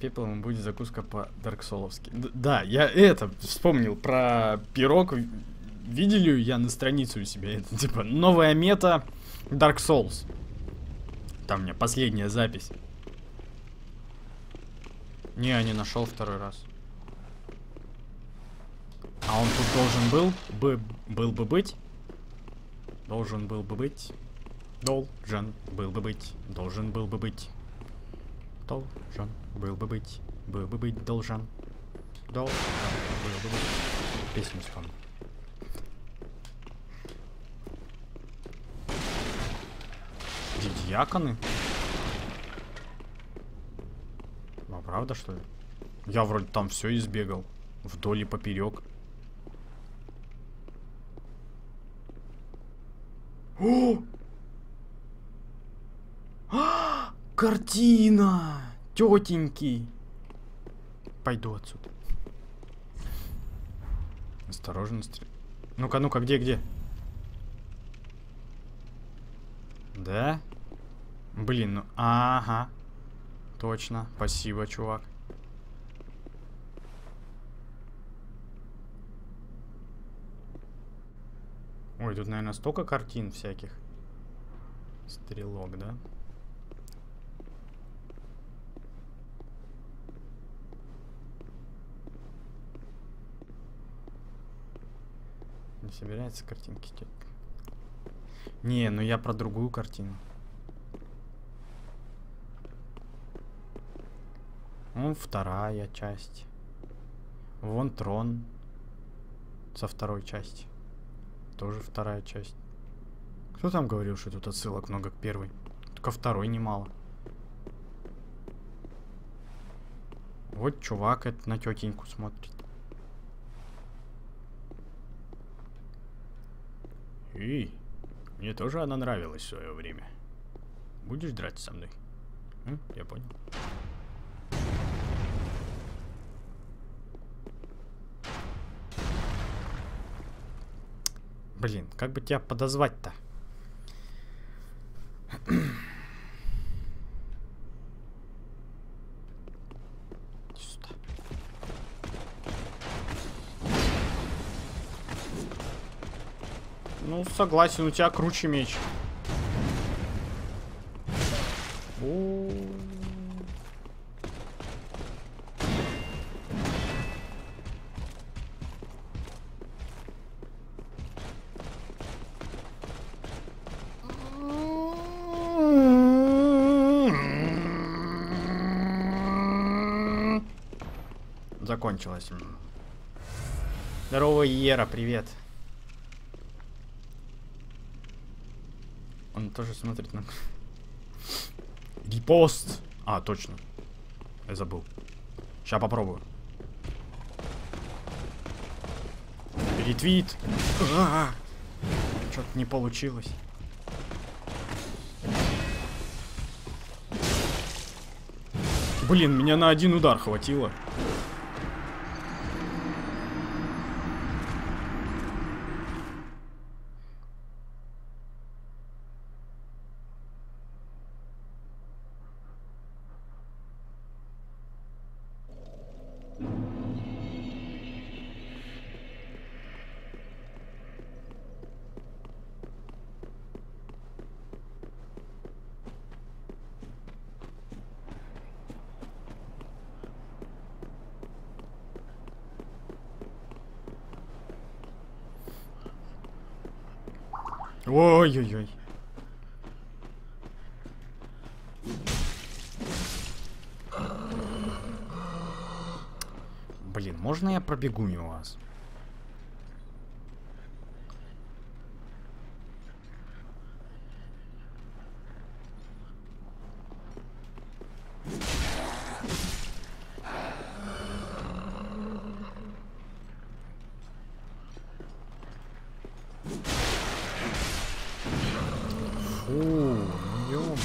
Пеплом будет закуска по дарксоловски. Да, я это вспомнил про пирог. Видели я на странице у себя? Это типа новая мета Dark Souls. Там у меня последняя запись. Не, я не нашел второй раз. А он тут должен был бы был бы быть. Должен был бы быть. Должен был бы быть. Должен был бы быть. Должен был бы быть. Был бы быть должен. Должен был бы быть. Песню вспомнил. Дьяконы? А правда что ли? Я вроде там все избегал. Вдоль и поперек. О! А, картина! Тетеньки! Пойду отсюда. Осторожно. Ну-ка, ну-ка, где, где? Да? Блин, ну... Ага. Точно. Спасибо, чувак. Ой, тут, наверное, столько картин всяких. Стрелок, да? Не собирается картинки тетка. Не, ну я про другую картину. Вон вторая часть. Вон трон. Со второй части. Тоже вторая часть. Кто там говорил, что тут отсылок много к первой? Только второй немало. Вот чувак это на тетеньку смотрит. Эй, мне тоже она нравилась в свое время. Будешь драться со мной? М? Я понял. Блин, как бы тебя подозвать-то? Иди сюда. Ну, согласен, у тебя круче меч. О. Закончилось. Здорово, Ера, привет. Тоже смотрит на... Репост! А, точно. Я забыл. Сейчас попробую. Ретвит. Что-то не получилось. Блин, меня на один удар хватило. Ой-ой-ой. Блин, можно я пробегу мимо вас? Фу, ну ё-моё.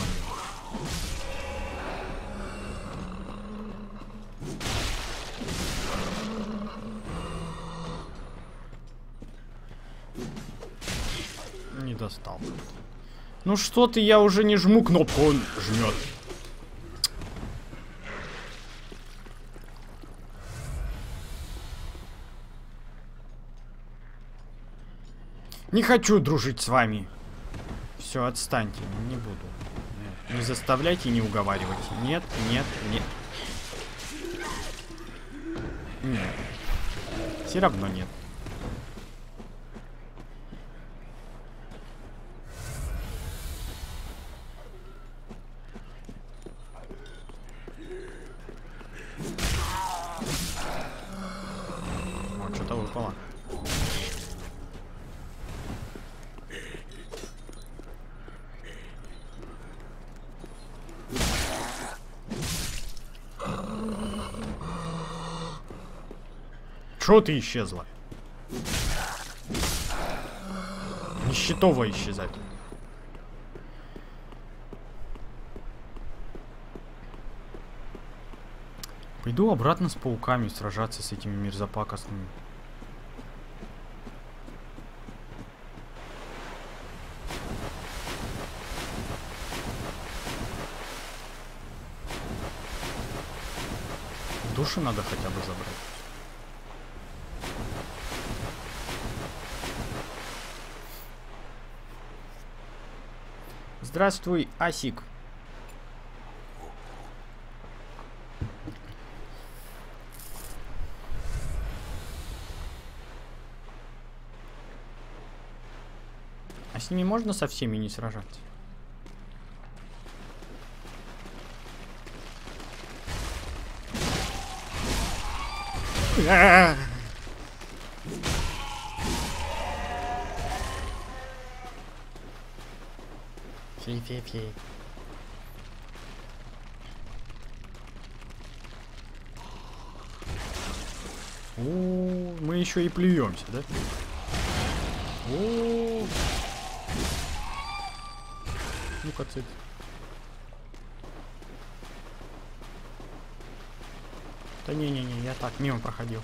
Не достал. Ну что ты, я уже не жму кнопку, он жмет. Не хочу дружить с вами. Все, отстаньте, не буду. Не заставляйте, не уговаривайте. Нет, нет, нет. Нет. Все равно нет. Чё ты исчезла? Нищетово исчезать. Пойду обратно с пауками сражаться с этими мерзопакостными. Души надо хотя бы забрать. Здравствуй, Асик. А с ними можно со всеми не сражаться? Фей-фей-фей. О, мы еще и плюемся, да? О. Ну-ка, цит. Да не-не-не, я так мимо проходил.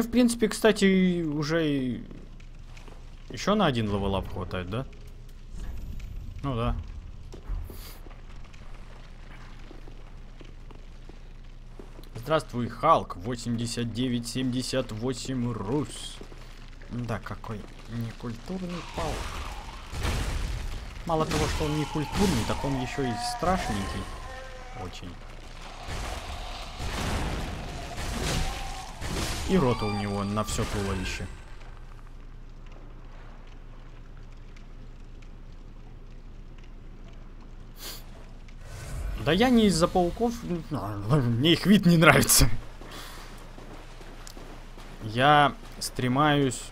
Мне, в принципе, кстати, уже еще на один level up хватает, да? Ну да. Здравствуй, Халк, 8978 Русь. Да, какой некультурный паук. Мало того, что он не культурный, так он еще и страшненький. Очень. И рота у него на все туловище. Да я не из-за пауков, мне их вид не нравится. Я стремаюсь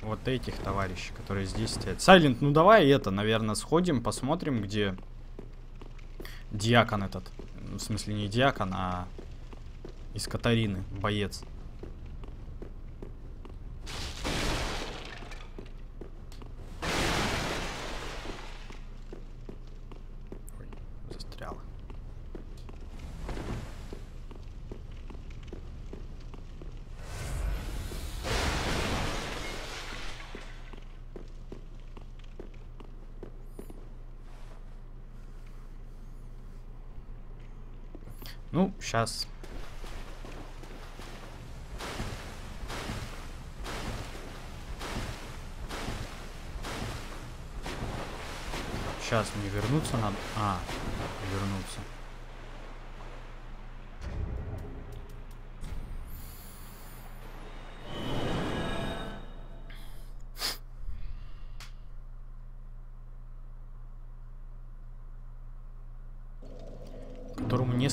вот этих товарищей, которые здесь стоят. Сайлент, ну давай это, наверное, сходим, посмотрим, где диакон этот. В смысле не диакон, а из Катарины, боец. Сейчас. Сейчас мне вернуться надо. А, вернуться.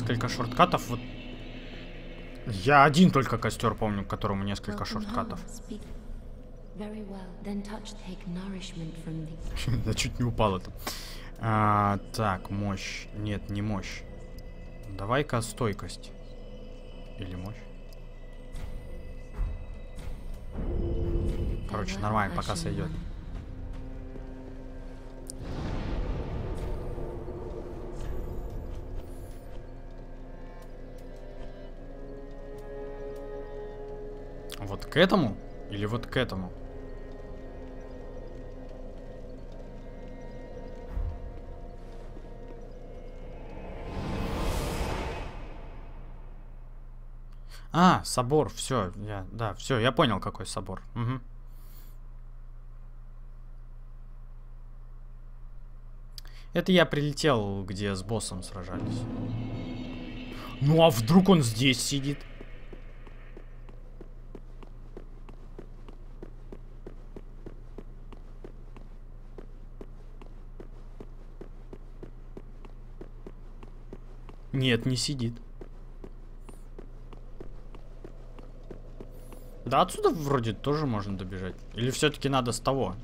Несколько шорткатов. Вот я один только костер помню, к которому несколько шорткатов. Я чуть не упал это. А, так, мощь. Нет, не мощь. Давай-ка стойкость. Или мощь. Короче, нормально, пока сойдет. К этому? Или вот к этому? А, собор, все, я, да, все, я понял, какой собор. Мгм. Это я прилетел, где с боссом сражались. Ну а вдруг он здесь сидит? Нет, не сидит. Да отсюда вроде тоже можно добежать. Или все-таки надо с того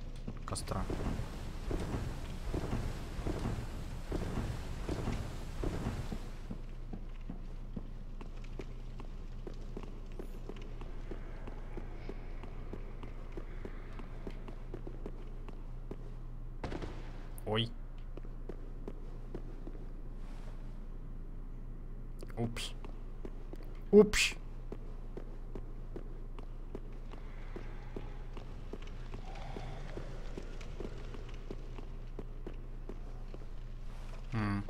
костра? Ой. Упс. Упс. М.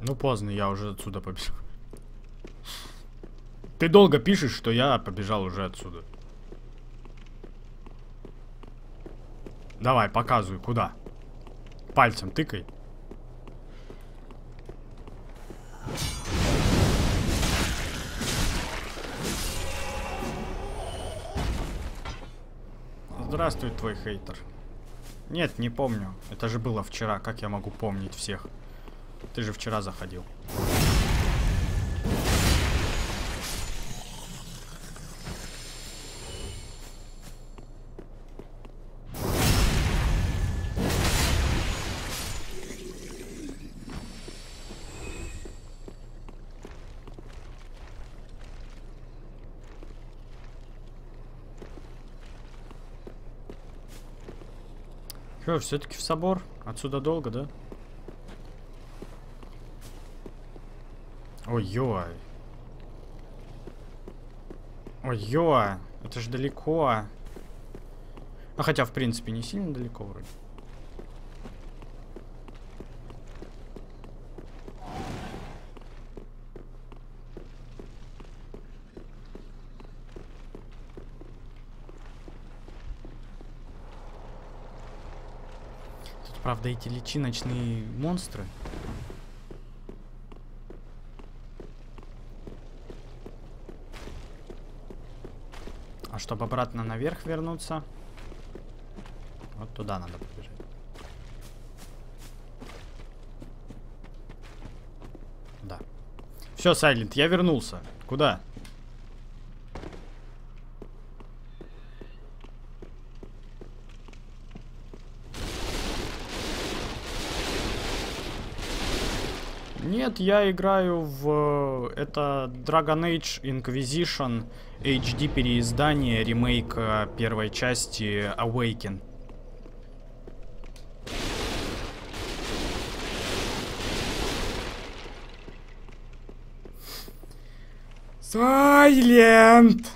Ну поздно, я уже отсюда побежал. Ты долго пишешь, что я побежал уже отсюда. Давай, показывай, куда. Пальцем тыкай. Здравствуй, твой хейтер. Нет, не помню. Это же было вчера. Как я могу помнить всех? Ты же вчера заходил. Все-таки в собор? Отсюда долго, да? Ой-ой. Ой-ой. Это же далеко. А хотя, в принципе, не сильно далеко вроде. Тут, правда, эти личиночные монстры. Чтобы обратно наверх вернуться, вот туда надо побежать. Да. Все, Сайлент, я вернулся. Куда? Нет, я играю в... Это Dragon Age Inquisition HD переиздание, ремейк э, первой части Awaken. Сайлент!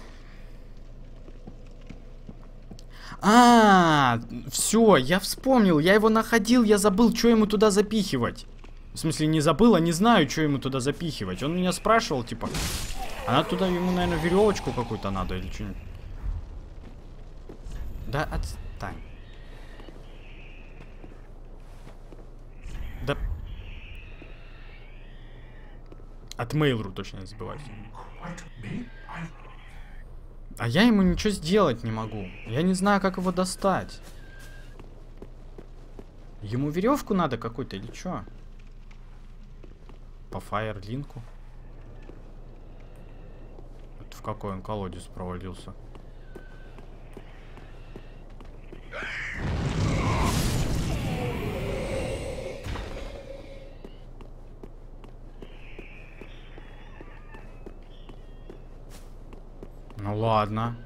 А, все, я вспомнил, я его находил, я забыл, что ему туда запихивать. В смысле, не забыл, а не знаю, что ему туда запихивать. Он меня спрашивал, типа, Она туда ему, наверное, веревочку какую-то надо или что-нибудь. Да отстань. Да. От Мейлру точно не забывайте. А я ему ничего сделать не могу. Я не знаю, как его достать. Ему веревку надо какую-то или что? По фаерлинку. Это в какой он колодец провалился? Ну ладно.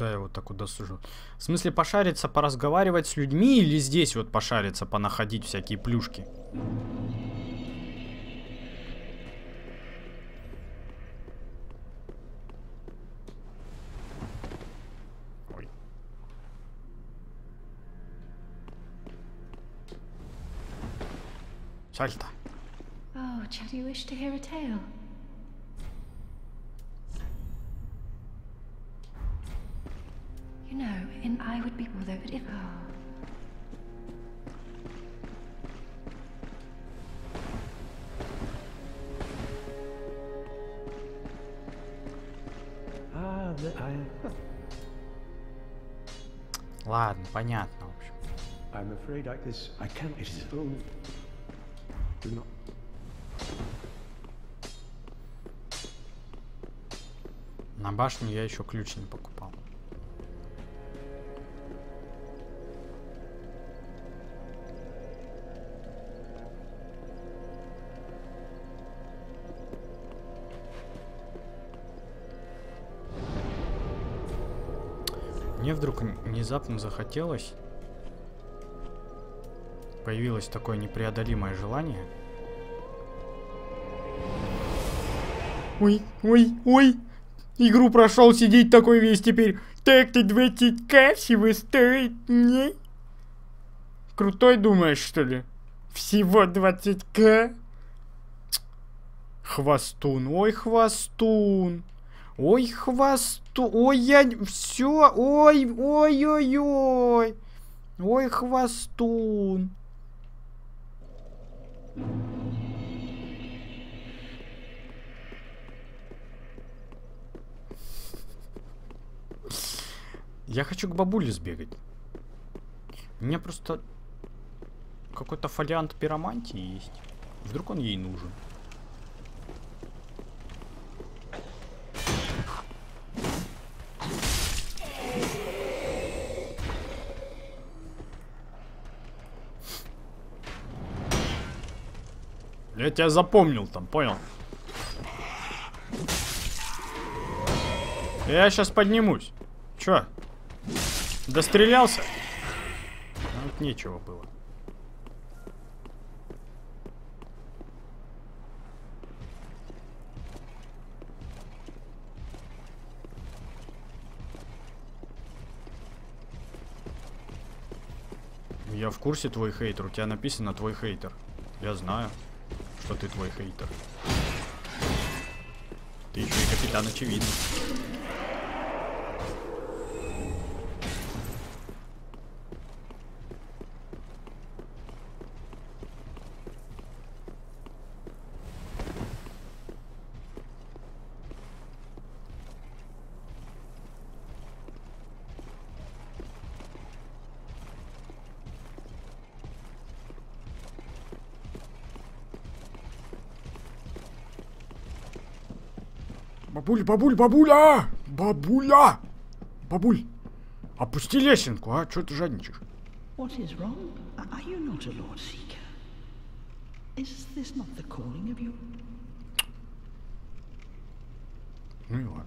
Куда я вот так куда сужу? В смысле пошариться, поразговаривать с людьми или здесь вот пошариться, понаходить всякие плюшки? Ой. Сальто. Oh, do you wish to hear a tale? You know, and I would be bothered if. Oh. Ah, Ладно, понятно, в общем. I'm afraid I, this, I can't. It is. Oh, do not. На башню я еще ключ не покупал. Мне вдруг внезапно захотелось, появилось такое непреодолимое желание. Ой, ой, ой, Игру прошел сидеть такой весь теперь. Так ты 20к всего стоит, не? Крутой думаешь, что ли? Всего 20к? Хвостун, ой, хвостун. Ой, хвостун. Ой, я... Все, ой, ой, ой, хвостун. Я хочу к бабуле сбегать. Меня просто какой-то фолиант пиромантии есть. Вдруг он ей нужен. Я тебя запомнил там, понял? Я сейчас поднимусь. Чё? Дострелялся? Ну, вот нечего было. Я в курсе твой хейтер. У тебя написано твой хейтер. Я знаю, что ты твой хейтер. Ты еще и капитан очевидно. Бабуль, бабуль, бабуля! Бабуля! Бабуль! Опусти лесенку, а? Чё ты жадничаешь? Ну и ладно.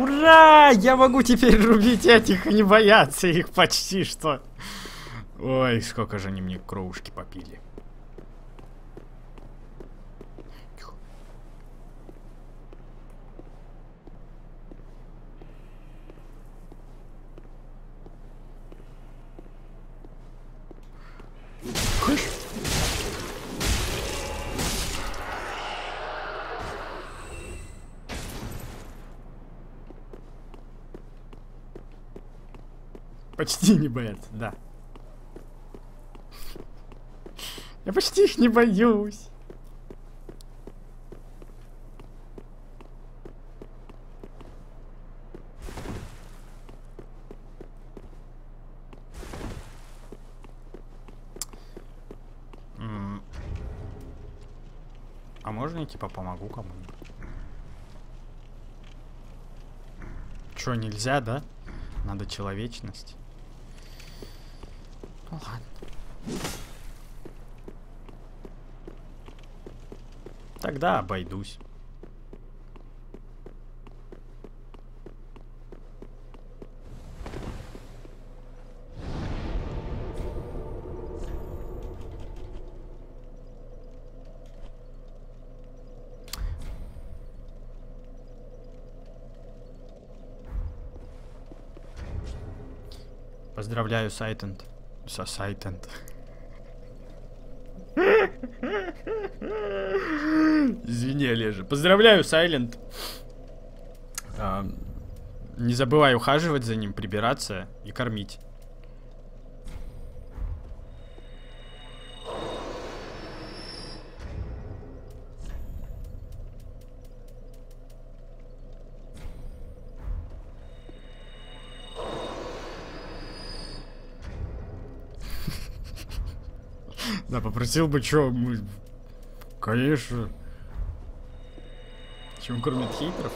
Ура! Я могу теперь рубить этих и не бояться их почти что. Ой, сколько же они мне кровушки попили. Почти не боятся, да. Я почти их не боюсь. А можно я типа помогу кому-нибудь? Чё, нельзя, да? Надо человечность. Ладно. Тогда обойдусь. Поздравляю, Сайтенд. Со Сайтенд. Извини, Олежа. Поздравляю, Сайлент. А, не забывай ухаживать за ним, прибираться и кормить. Да, попросил бы, чё, мы... Конечно. Чем кроме хейтеров?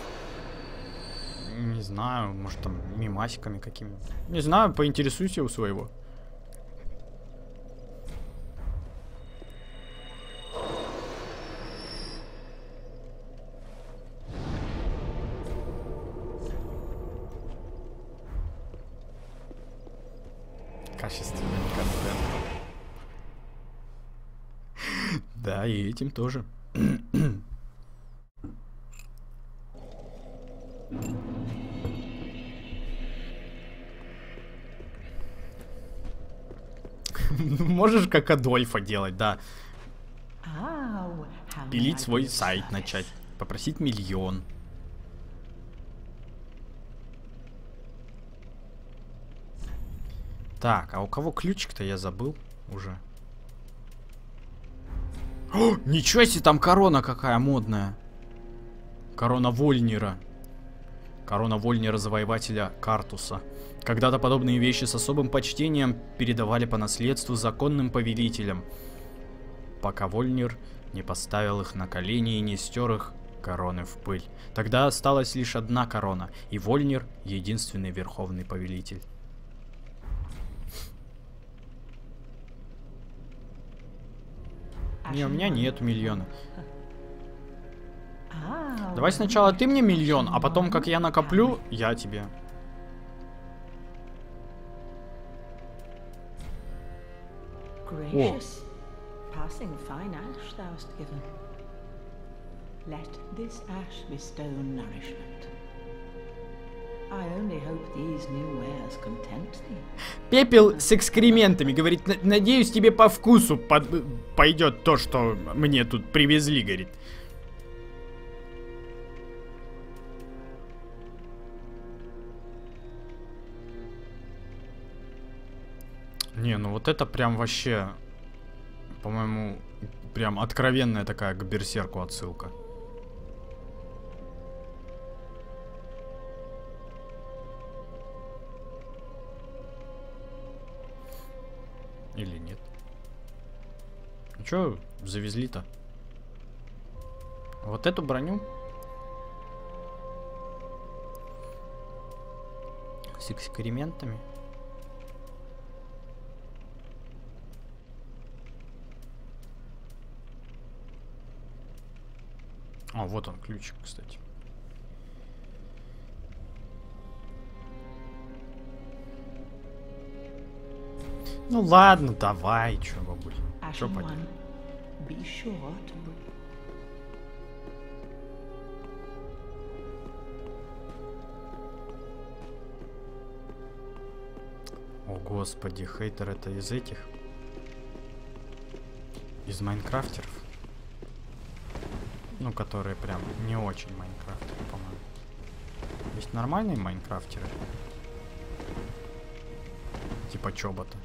Не знаю, может там мимасиками какими. Не знаю, поинтересуйся у своего. Этим тоже. Можешь как Адольфа делать, да. Пилить свой сайт начать. Попросить миллион. Так, а у кого ключик-то я забыл уже. О, ничего себе, там корона какая модная. Корона Вольнира. Корона Вольнира завоевателя Картуса. Когда-то подобные вещи с особым почтением передавали по наследству законным повелителям, пока Вольнир не поставил их на колени и не стер их короны в пыль. Тогда осталась лишь одна корона, и Вольнир — единственный верховный повелитель. Не, у меня нет миллиона. Ah, Давай сначала ты мне миллион, а потом, как я накоплю, я тебе. Given. Let this ash bestow nourishment. Пепел с экскрементами, говорит, «На- надеюсь, тебе по вкусу под- пойдет то, что мне тут привезли, говорит. Не, ну вот это прям вообще, по-моему, прям откровенная такая к берсерку отсылка. Или нет? Ну чё завезли-то? Вот эту броню? С экскрементами? А, вот он, ключик, кстати. Ну ладно, давай, чё, бабуль. Чё поделать? О, господи, хейтер это из этих? Из майнкрафтеров? Ну, которые прям не очень майнкрафтеры, по-моему. Есть нормальные майнкрафтеры? Типа чобота.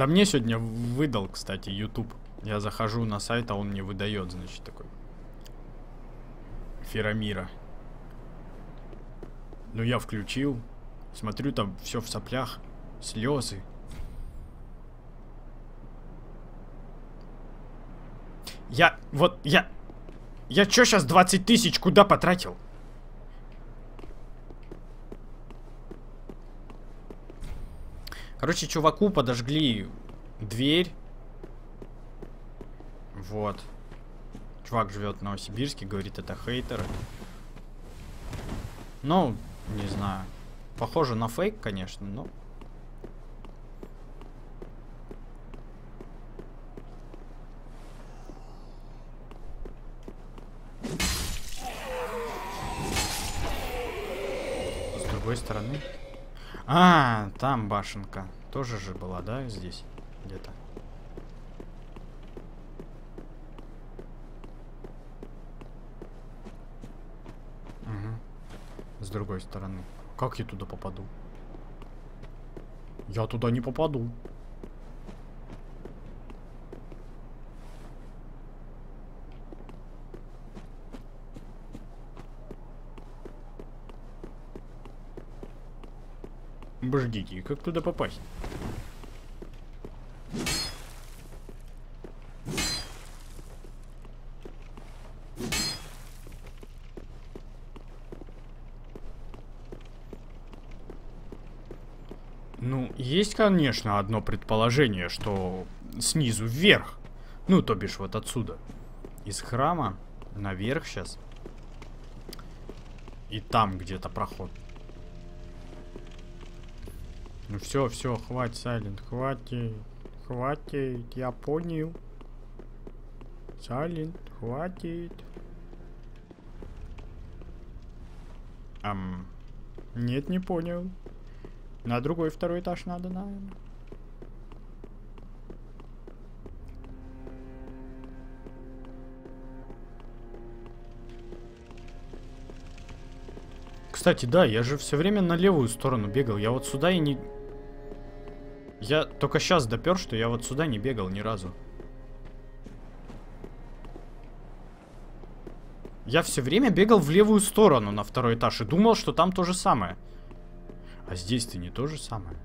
Да мне сегодня выдал, кстати, YouTube. Я захожу на сайт, а он мне выдает, значит, такой. Феромира. Ну, я включил. Смотрю, там все в соплях. Слезы. Я, вот, я... Я чё сейчас 20 тысяч куда потратил? Короче, чуваку подожгли дверь. Вот. Чувак живет в Новосибирске, говорит, это хейтеры. Ну, не знаю. Похоже на фейк, конечно, но... С другой стороны. А, там башенка. Тоже же была, да, здесь? Где-то. Мгм. С другой стороны. Как я туда попаду? Я туда не попаду. Подождите, как туда попасть? Ну, есть, конечно, одно предположение, что снизу вверх. Ну, то бишь вот отсюда. Из храма наверх сейчас. И там где-то проход. Все, все, хватит, Сайлент, хватит. Хватит, я понял. Сайлент, хватит. Ам, нет, не понял. На другой второй этаж надо, наверное. Кстати, да, я же все время на левую сторону бегал. Я вот сюда и не... Я только сейчас допер, что я вот сюда не бегал ни разу. Я все время бегал в левую сторону на второй этаж и думал, что там то же самое. А здесь-то не то же самое.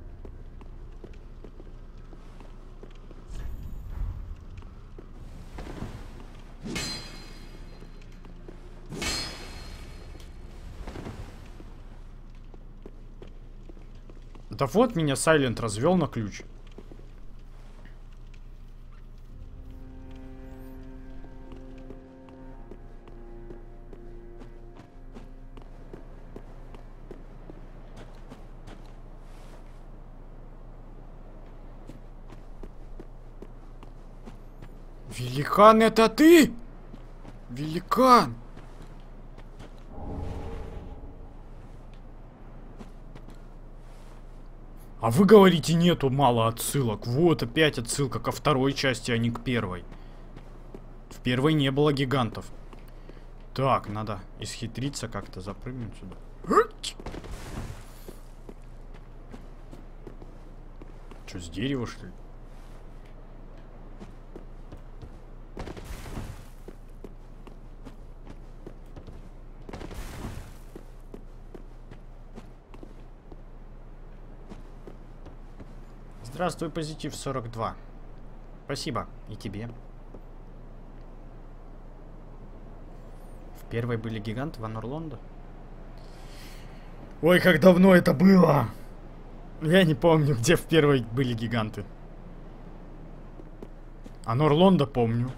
Да вот меня Сайлент развел на ключ. Великан, это ты? Великан! А вы говорите, нету мало отсылок. Вот опять отсылка ко второй части, а не к первой. В первой не было гигантов. Так, надо исхитриться как-то, запрыгнуть сюда. Что, с дерева, что ли? Здравствуй, позитив 42. Спасибо. И тебе. В первой были гиганты Ван Орлондо. Ой, как давно это было! Я не помню, где в первой были гиганты. А Норлонда помню.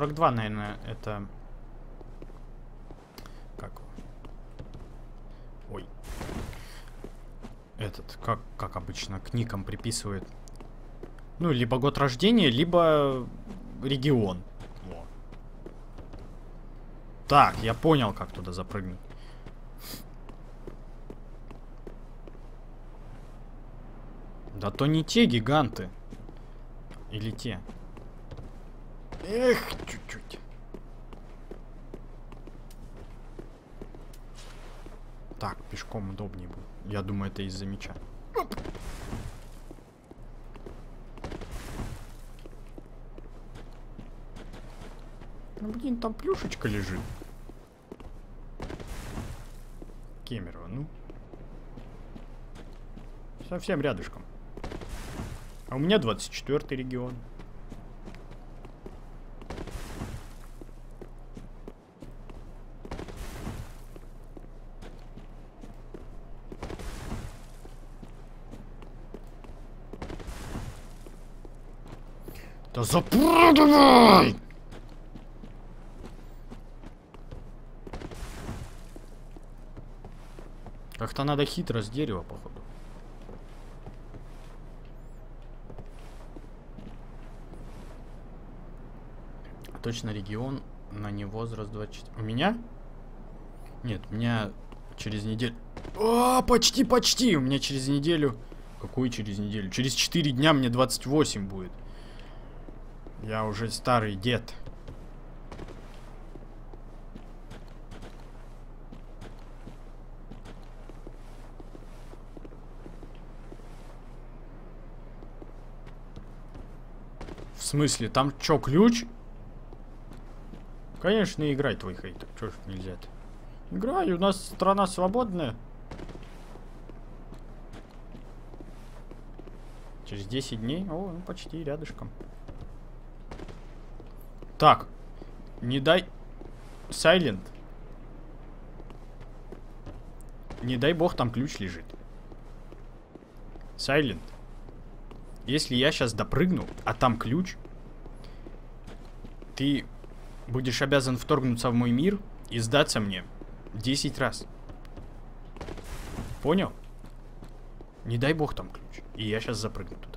Сорок два, наверное, это... Как? Ой. Этот, как, как обычно, к никам приписывают. Ну, либо год рождения, либо регион. Во. Так, я понял, как туда запрыгнуть. Да то не те гиганты. Или те. Эх, чуть-чуть. Так, пешком удобнее будет. Я думаю, это из-за меча. Ну, блин, там плюшечка лежит. Кемерово, ну. Совсем рядышком. А у меня 24 регион. Да запрыгивай! Как-то надо хитро с дерева, походу. А точно регион, на не возраст 24. У меня? Нет, у меня через неделю... О, почти, почти! У меня через неделю... Какую через неделю? Через 4 дня мне 28 будет. Я уже старый дед. В смысле, там чё, ключ? Конечно, играй твой хейтер. Чё ж нельзя-то? Играй, у нас страна свободная. Через 10 дней? О, ну почти рядышком. Так. Не дай... Сайлент. Не дай бог там ключ лежит. Сайлент. Если я сейчас допрыгну, а там ключ, ты будешь обязан вторгнуться в мой мир и сдаться мне 10 раз. Понял? Не дай бог там ключ. И я сейчас запрыгну.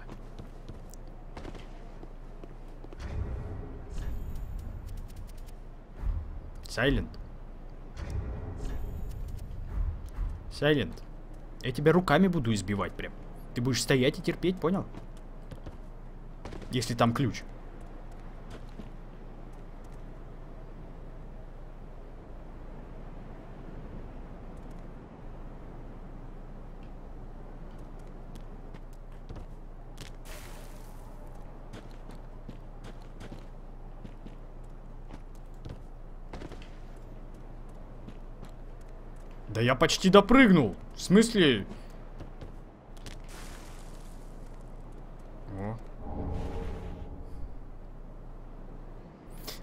Сайлент. Сайлент. Я тебя руками буду избивать прям. Ты будешь стоять и терпеть, понял? Если там ключ. Я почти допрыгнул. В смысле? О.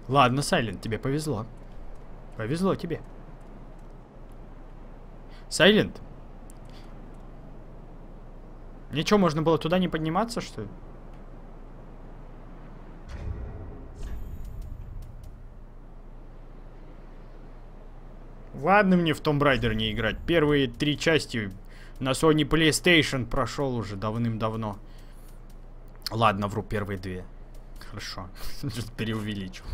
Ладно, Сайлент, тебе повезло. Повезло тебе. Сайлент? Ничего, можно было туда не подниматься, что ли? Ладно мне в Tomb Raider не играть. Первые три части на Sony PlayStation прошел уже давным-давно. Ладно, вру, первые две. Хорошо. Переувеличил.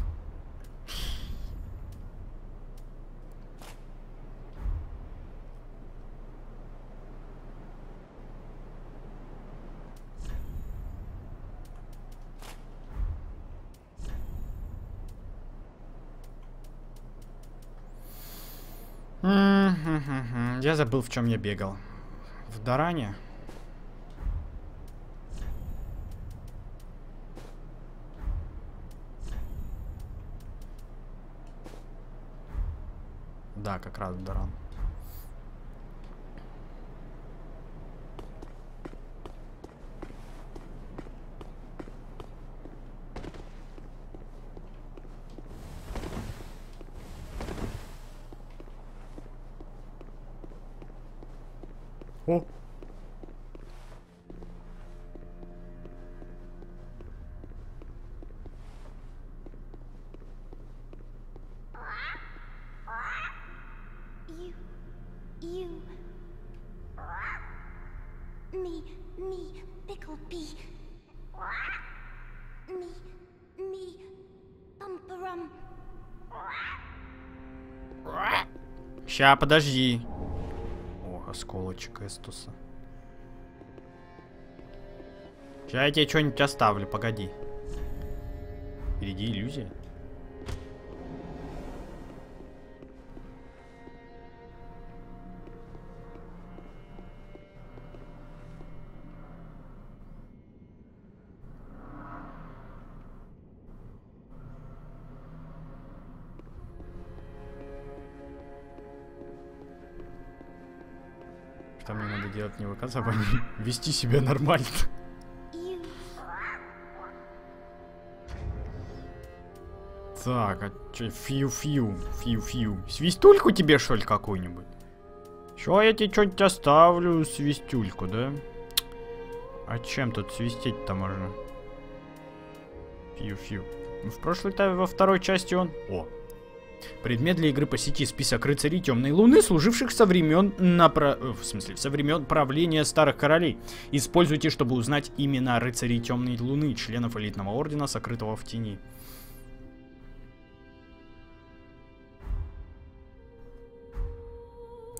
забыл, в чем я бегал. В Даране. Да, как раз в Даран. Ща, подожди. О, осколочек Эстуса. Ща я тебе что-нибудь оставлю, погоди. Впереди иллюзия. Делать не выказывать, а вести себя нормально. Так, а чё, фью-фью, фью-фью. Свистульку тебе, что ли, какую-нибудь? Чё, я тебе что-нибудь оставлю, свистюльку, да? А чем тут свистеть-то можно? Фью-фью. В прошлой-то, во второй части он... О! Предмет для игры по сети список рыцарей Темной Луны, служивших со времен напра... э, В смысле, со времен правления старых королей. Используйте, чтобы узнать имена рыцарей Темной Луны, членов элитного ордена, сокрытого в тени.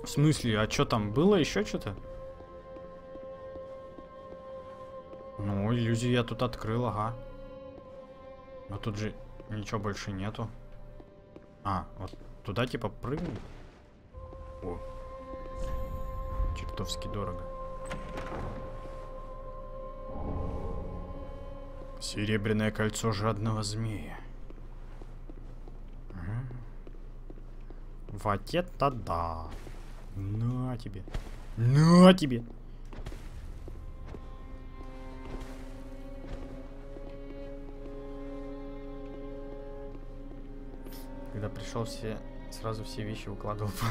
В смысле, а что там было еще что-то? Ну, иллюзию я тут открыл, ага. Но тут же ничего больше нету. А, вот туда типа прыгну. О. Чертовски дорого. Серебряное кольцо жадного змея. Вот это да. На тебе. На тебе. Когда пришел, все сразу все вещи укладывал по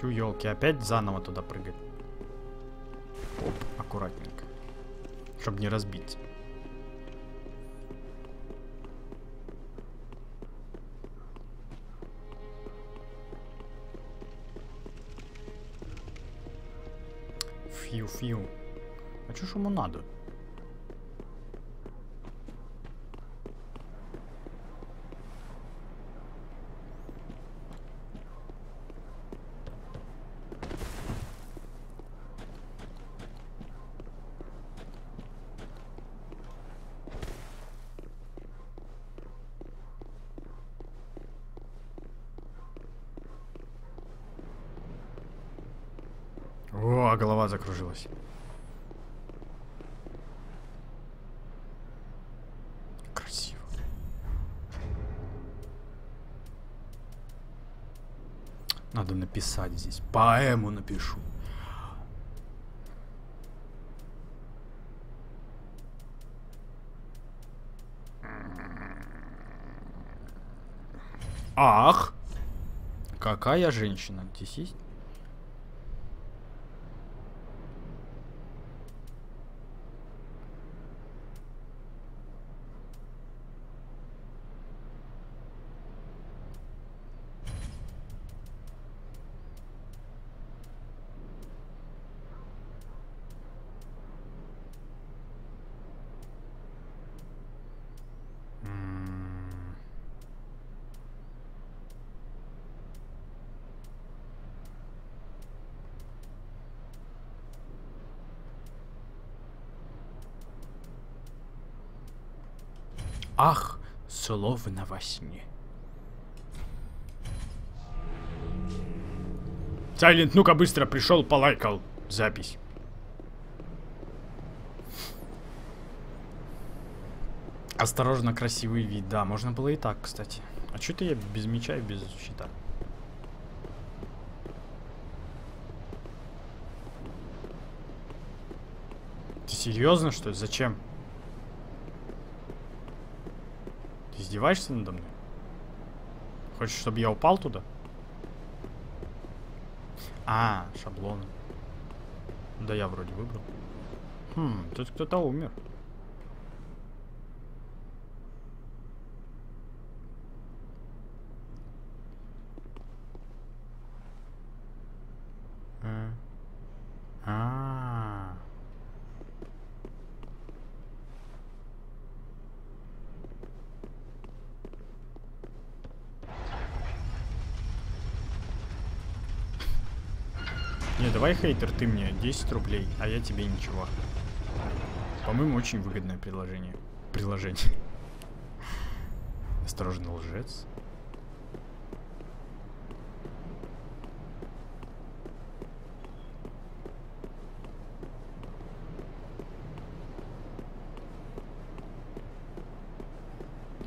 Тю, елки, опять заново туда прыгать. Оп, аккуратненько. Чтобы не разбиться. Фью-фью. А чё ж ему надо? О, голова закружилась. Красиво. Надо написать здесь. Поэму напишу. Ах! Какая женщина? Здесь есть? Ах, словно во сне. Сайлент, ну-ка быстро пришел, полайкал запись. Осторожно, красивый вид. Да, можно было и так, кстати. А что ты я без меча и без щита? Ты серьезно, что ли? Зачем? Ты издеваешься надо мной? Хочешь, чтобы я упал туда? А, шаблон. Да я вроде выбрал. Хм, тут кто-то умер. А. А. Не, давай, хейтер, ты мне 10 рублей, а я тебе ничего. По-моему, очень выгодное предложение. Приложение. Осторожно, лжец.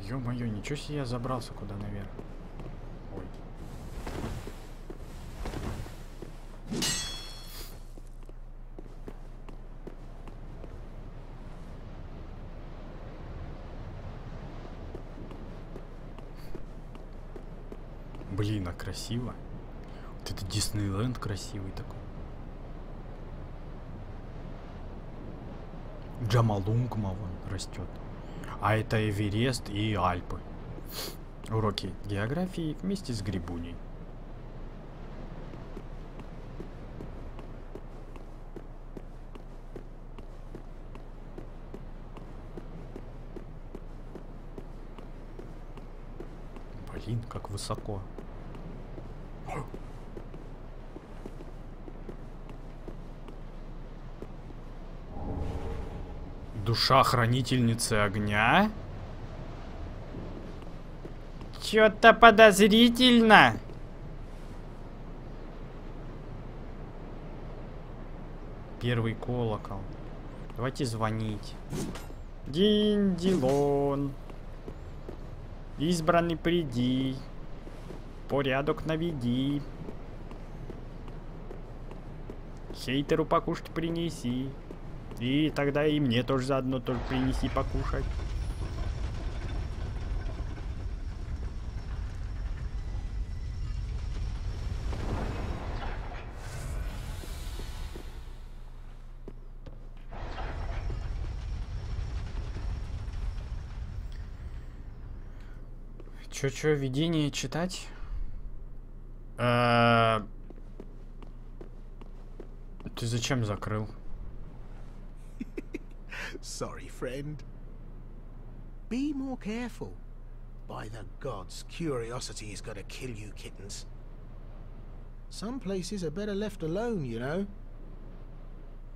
Ё-моё, ничего себе я забрался куда наверх. Ой. Блин, а красиво. Вот это Диснейленд красивый такой. Джамалунгма вон растет. А это Эверест и Альпы. Уроки географии вместе с Грибуней. Блин, как высоко. Душа хранительницы огня? Чё-то подозрительно. Первый колокол. Давайте звонить. Динь-дилон. Избранный приди. Порядок наведи. Хейтеру покушать принеси. И тогда и мне тоже заодно тоже принеси покушать. Чё-чё, видение читать? Э, Ты зачем закрыл? Sorry, friend. Be more careful. By the gods, curiosity is gonna kill you, kittens. Some places are better left alone, you know.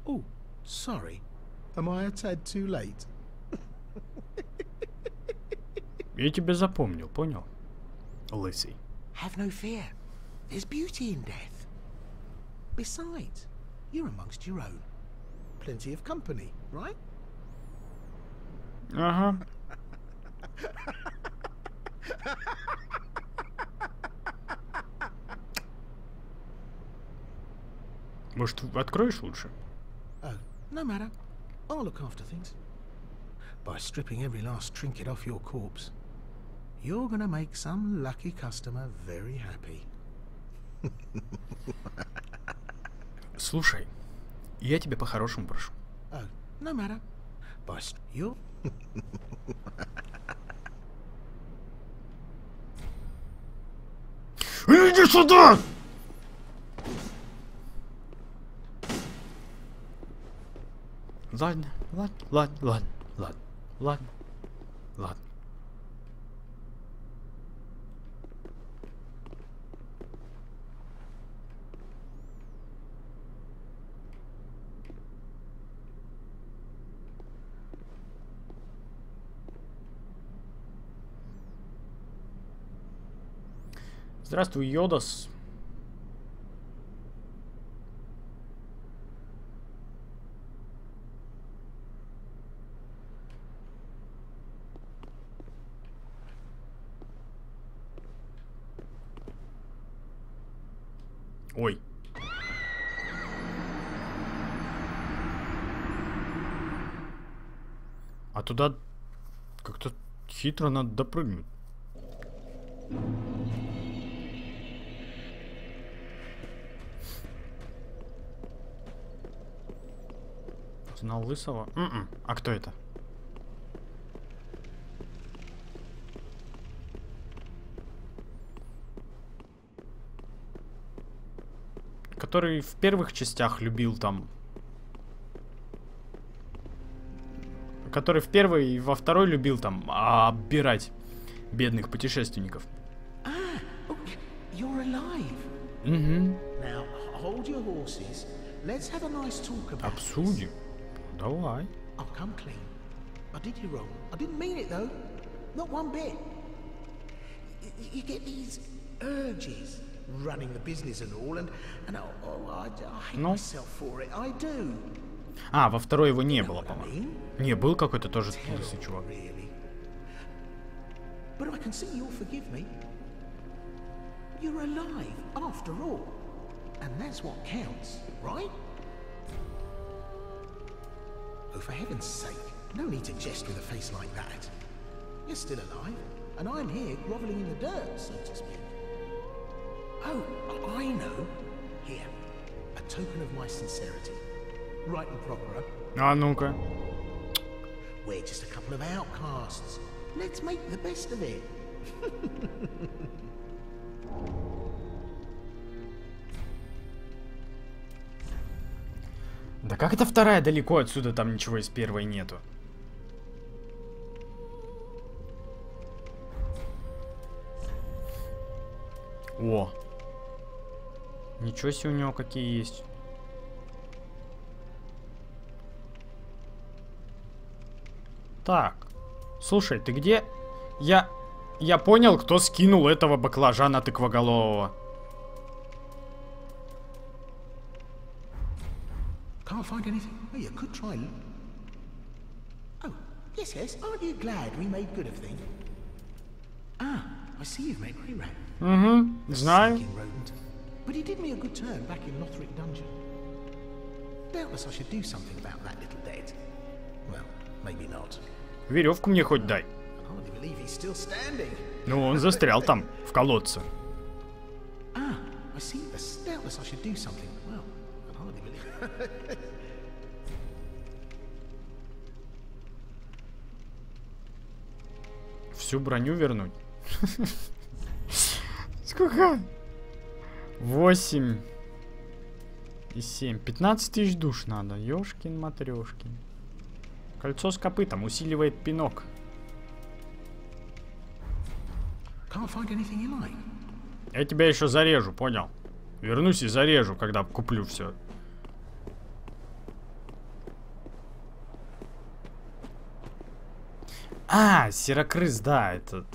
Oh, sorry. Am I a tad too late? Я тебя запомнил, понял? Лысый. Have no fear. There's beauty in death. Besides, you're amongst your own. Plenty of company, right? Ага. Может, откроешь лучше? Oh, no matter. I'll look after things. By stripping every last trinket off your corpse, you're gonna make some lucky customer very happy. Слушай, я тебя по-хорошему прошу. Oh, no matter. By you Иди сюда! Ладно, ладно, ладно, ладно, ладно, ладно, Здравствуй, Йодас. Ой. А туда как-то хитро надо допрыгнуть. Знал Лысого? М-м. А кто это? Который в первых частях любил там... Который в первой и во второй любил там оббирать бедных путешественников. Угу. Now, hold your horses. Let's have a nice talk about this. Обсудим. Давай. I'll come clean. I did you wrong. I didn't mean it though. Not one bit. Y- y- You get these urges running the business and all, and and oh, oh I, I hate No. myself for it. I do. А, во второй его не было, What I по-моему. mean? Не, был какой-то тоже лысый чувак. Really. But I can see you'll forgive me. You're alive, after all. And that's what counts, right? Oh, for heaven's sake, no need to jest with a face like that. You're still alive, and I'm here groveling in the dirt, so to speak. Oh, oh, I know. Here, a token of my sincerity. Right and proper. Ah, nunca. We're just a couple of outcasts. Let's make the best of it. это вторая далеко отсюда, там ничего из первой нету. О. Ничего себе у него какие есть. Так. Слушай, ты где? Я... Я понял, кто скинул этого баклажана тыквоголового. Find anything. Oh, you could try. Oh, yes, yes. Aren't you glad we made good of things? Ah, I see you've met Grey Rat. Угу, знаю. But he did me a good turn back in Lothric Dungeon. Doubtless I should do something about that little dead. Well, maybe not. Веревку мне хоть дай. Ну, он застрял там, в колодце. Ah, I see. Doubtless I should do something. Well, I hardly believe. Всю броню вернуть. Сколько? 8 и 7. 15 тысяч душ надо. Ёшкин матрешкин. Кольцо с копытом усиливает пинок. Can't find anything you like. Я тебя еще зарежу, понял? Вернусь и зарежу, когда куплю все. А, серокрыс, да, этот.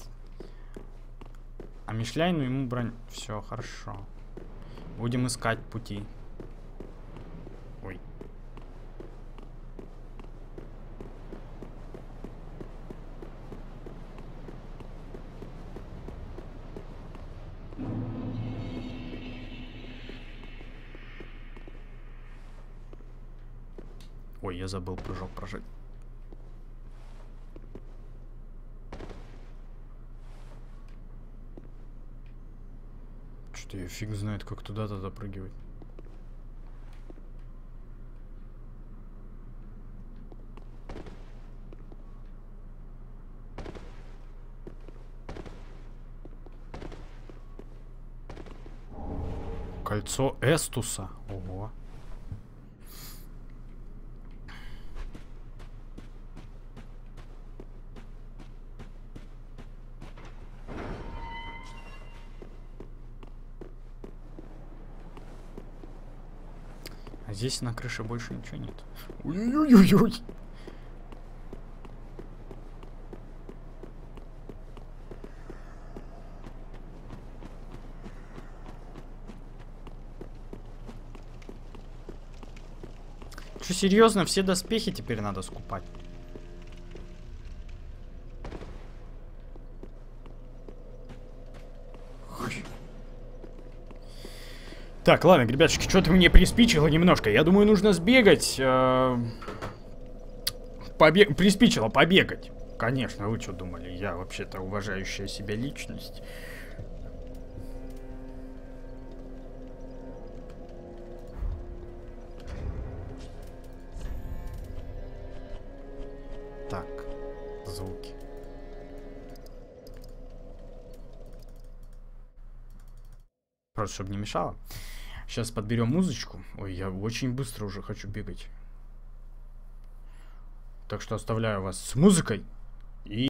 А Мишляйну ему бронь. Все, хорошо. Будем искать пути. Ой. Ой, я забыл прыжок прожить. Что-то я фиг знает, как туда-то допрыгивать. Кольцо Эстуса. Ого. Здесь на крыше больше ничего нет. Ой-ой-ой-ой. Что, серьезно, все доспехи теперь надо скупать? Так, ладно, ребятушки, что-то мне приспичило немножко. Я думаю, нужно сбегать. э, Побег... Приспичило побегать. Конечно, вы что думали? Я вообще-то уважающая себя личность. Так, звуки. Просто чтобы не мешало. Сейчас подберем музычку. Ой, я очень быстро уже хочу бегать. Так что оставляю вас с музыкой. И